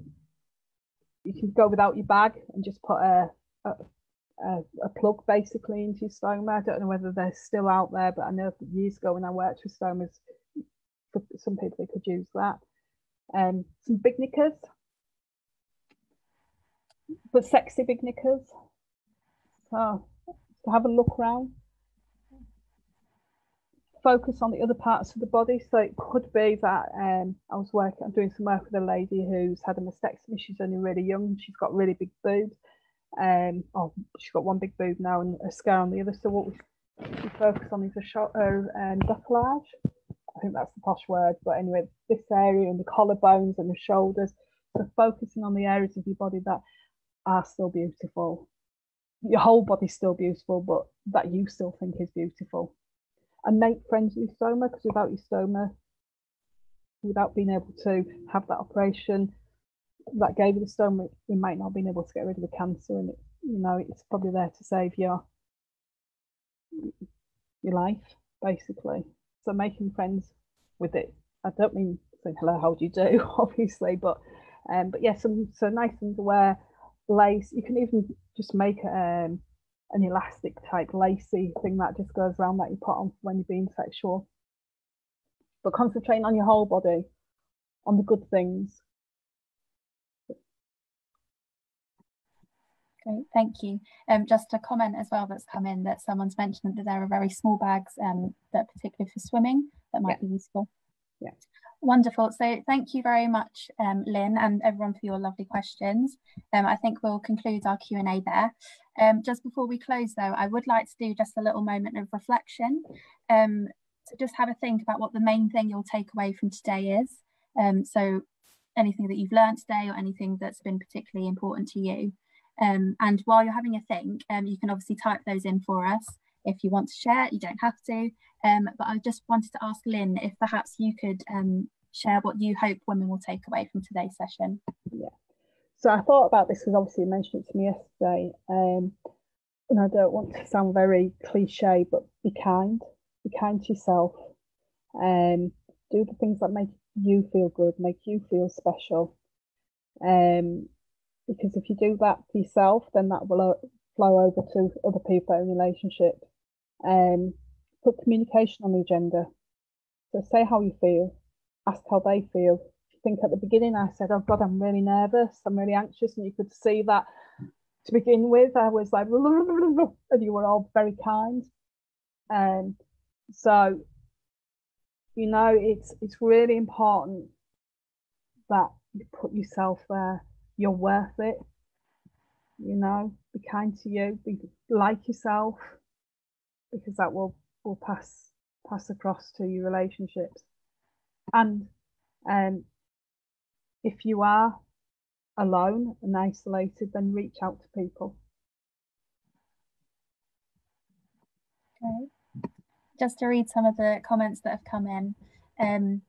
you can go without your bag and just put a, a, a, a plug basically into your stoma. I don't know whether they're still out there, but I know years ago when I worked with stomas, for some people they could use that. Um, some big knickers, but sexy big knickers. So, so have a look around focus on the other parts of the body. So it could be that um, I was working, I'm doing some work with a lady who's had a mastectomy. She's only really young. She's got really big boobs. Um, oh, she's got one big boob now and a scar on the other. So what we, we focus on is a shot, her um, décollage. I think that's the posh word, but anyway, this area and the collarbones and the shoulders. So focusing on the areas of your body that are still beautiful. Your whole body's still beautiful, but that you still think is beautiful and make friends with stoma because without your stoma, without being able to have that operation that gave you the stoma, we might not have been able to get rid of the cancer, and it, you know it's probably there to save your your life basically. So making friends with it. I don't mean saying hello, how do you do, obviously, but um, but yeah, some so nice things to wear, lace. You can even just make um an elastic type lacy thing that just goes around that you put on when you're being sexual. But concentrating on your whole body, on the good things. Great, thank you. Um, just a comment as well that's come in that someone's mentioned that there are very small bags um, that particularly for swimming that might yeah. be useful. Yeah. Wonderful. So thank you very much, um, Lynn, and everyone for your lovely questions. Um, I think we'll conclude our Q&A there. Um, just before we close, though, I would like to do just a little moment of reflection. Um, to just have a think about what the main thing you'll take away from today is. Um, so anything that you've learned today or anything that's been particularly important to you. Um, and while you're having a think, you can obviously type those in for us if you want to share, you don't have to. Um, but I just wanted to ask Lynn if perhaps you could um, share what you hope women will take away from today's session. Yeah. So I thought about this because obviously you mentioned it to me yesterday. Um, and I don't want to sound very cliche, but be kind. Be kind to yourself. Um, do the things that make you feel good, make you feel special. Um, because if you do that for yourself, then that will uh, flow over to other people in relationships. Um, put communication on the agenda. So say how you feel, ask how they feel. I think at the beginning I said, "Oh God, I'm really nervous, I'm really anxious," and you could see that to begin with. I was like, and you were all very kind. And um, so, you know, it's it's really important that you put yourself there. You're worth it. You know, be kind to you, be like yourself, because that will will pass pass across to your relationships. And um, if you are alone and isolated, then reach out to people. Okay. Just to read some of the comments that have come in. Um,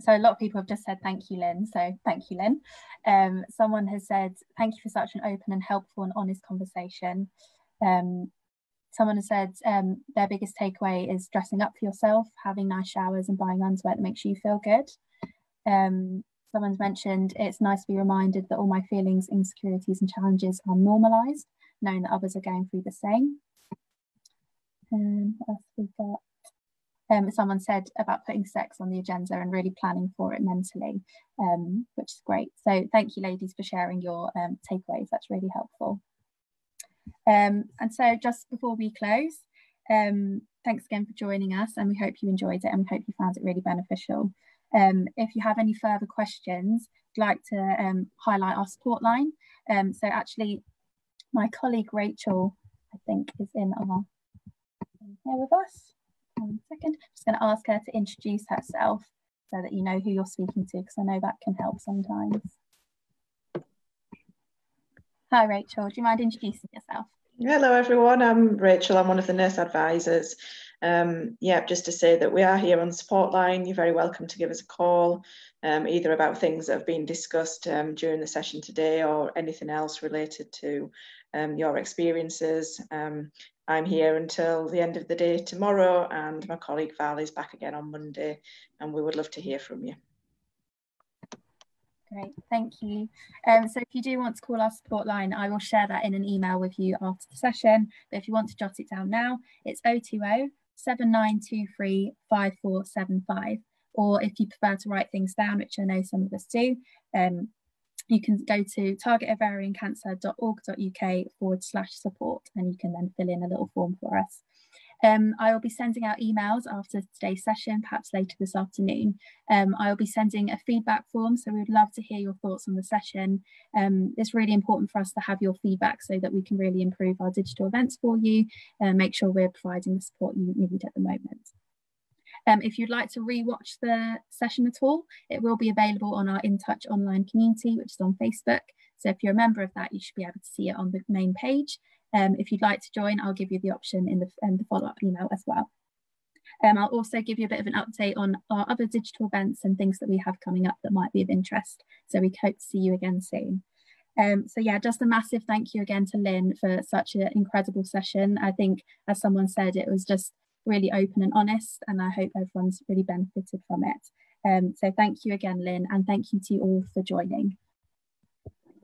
so a lot of people have just said thank you, Lynn. So thank you, Lynn. Um, someone has said thank you for such an open and helpful and honest conversation. Um, someone has said um, their biggest takeaway is dressing up for yourself, having nice showers, and buying underwear that makes you feel good. Um, someone's mentioned it's nice to be reminded that all my feelings, insecurities, and challenges are normalized, knowing that others are going through the same. Um, what else we got? Um, someone said about putting sex on the agenda and really planning for it mentally, um, which is great. So thank you, ladies, for sharing your um, takeaways. That's really helpful. Um, and so just before we close, um, thanks again for joining us and we hope you enjoyed it and we hope you found it really beneficial. Um, if you have any further questions, I'd like to um, highlight our support line. Um, so actually, my colleague Rachel, I think, is in our here with us. One second, I'm just going to ask her to introduce herself so that you know who you're speaking to, because I know that can help sometimes. Hi, Rachel. Do you mind introducing yourself? Hello, everyone. I'm Rachel. I'm one of the nurse advisors. Um, yeah, just to say that we are here on the support line. You're very welcome to give us a call, um, either about things that have been discussed um, during the session today or anything else related to um, your experiences. Um, I'm here until the end of the day tomorrow, and my colleague Val is back again on Monday, and we would love to hear from you. Great, thank you. Um, so if you do want to call our support line, I will share that in an email with you after the session. But if you want to jot it down now, it's 020 7923 5475. Or if you prefer to write things down, which I know some of us do, um, you can go to targetovariancancer.org.uk forward slash support and you can then fill in a little form for us. Um, I will be sending out emails after today's session, perhaps later this afternoon. Um, I will be sending a feedback form, so we would love to hear your thoughts on the session. Um, it's really important for us to have your feedback so that we can really improve our digital events for you and make sure we're providing the support you need at the moment. Um, if you'd like to re-watch the session at all, it will be available on our In Touch online community, which is on Facebook. So if you're a member of that, you should be able to see it on the main page. Um, if you'd like to join, I'll give you the option in the, the follow-up email as well. Um, I'll also give you a bit of an update on our other digital events and things that we have coming up that might be of interest. So we hope to see you again soon. Um, so yeah, just a massive thank you again to Lynn for such an incredible session. I think, as someone said, it was just really open and honest, and I hope everyone's really benefited from it. Um, so thank you again, Lynn, and thank you to you all for joining.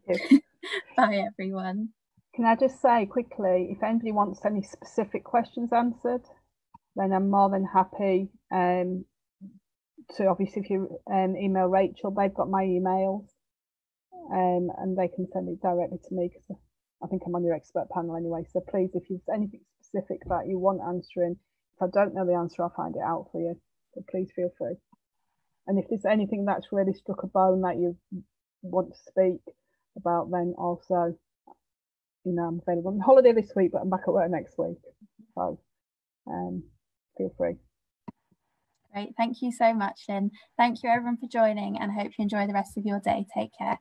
Bye, everyone. Can I just say quickly, if anybody wants any specific questions answered, then I'm more than happy um, to obviously if you um, email Rachel, they've got my emails um, and they can send it directly to me because I think I'm on your expert panel anyway. So please, if you've anything specific that you want answering, if I don't know the answer, I'll find it out for you. So please feel free. And if there's anything that's really struck a bone that you want to speak about, then also you know, I'm available. On holiday this week, but I'm back at work next week. So um, feel free. Great. Thank you so much, Lynn. Thank you everyone for joining and hope you enjoy the rest of your day. Take care.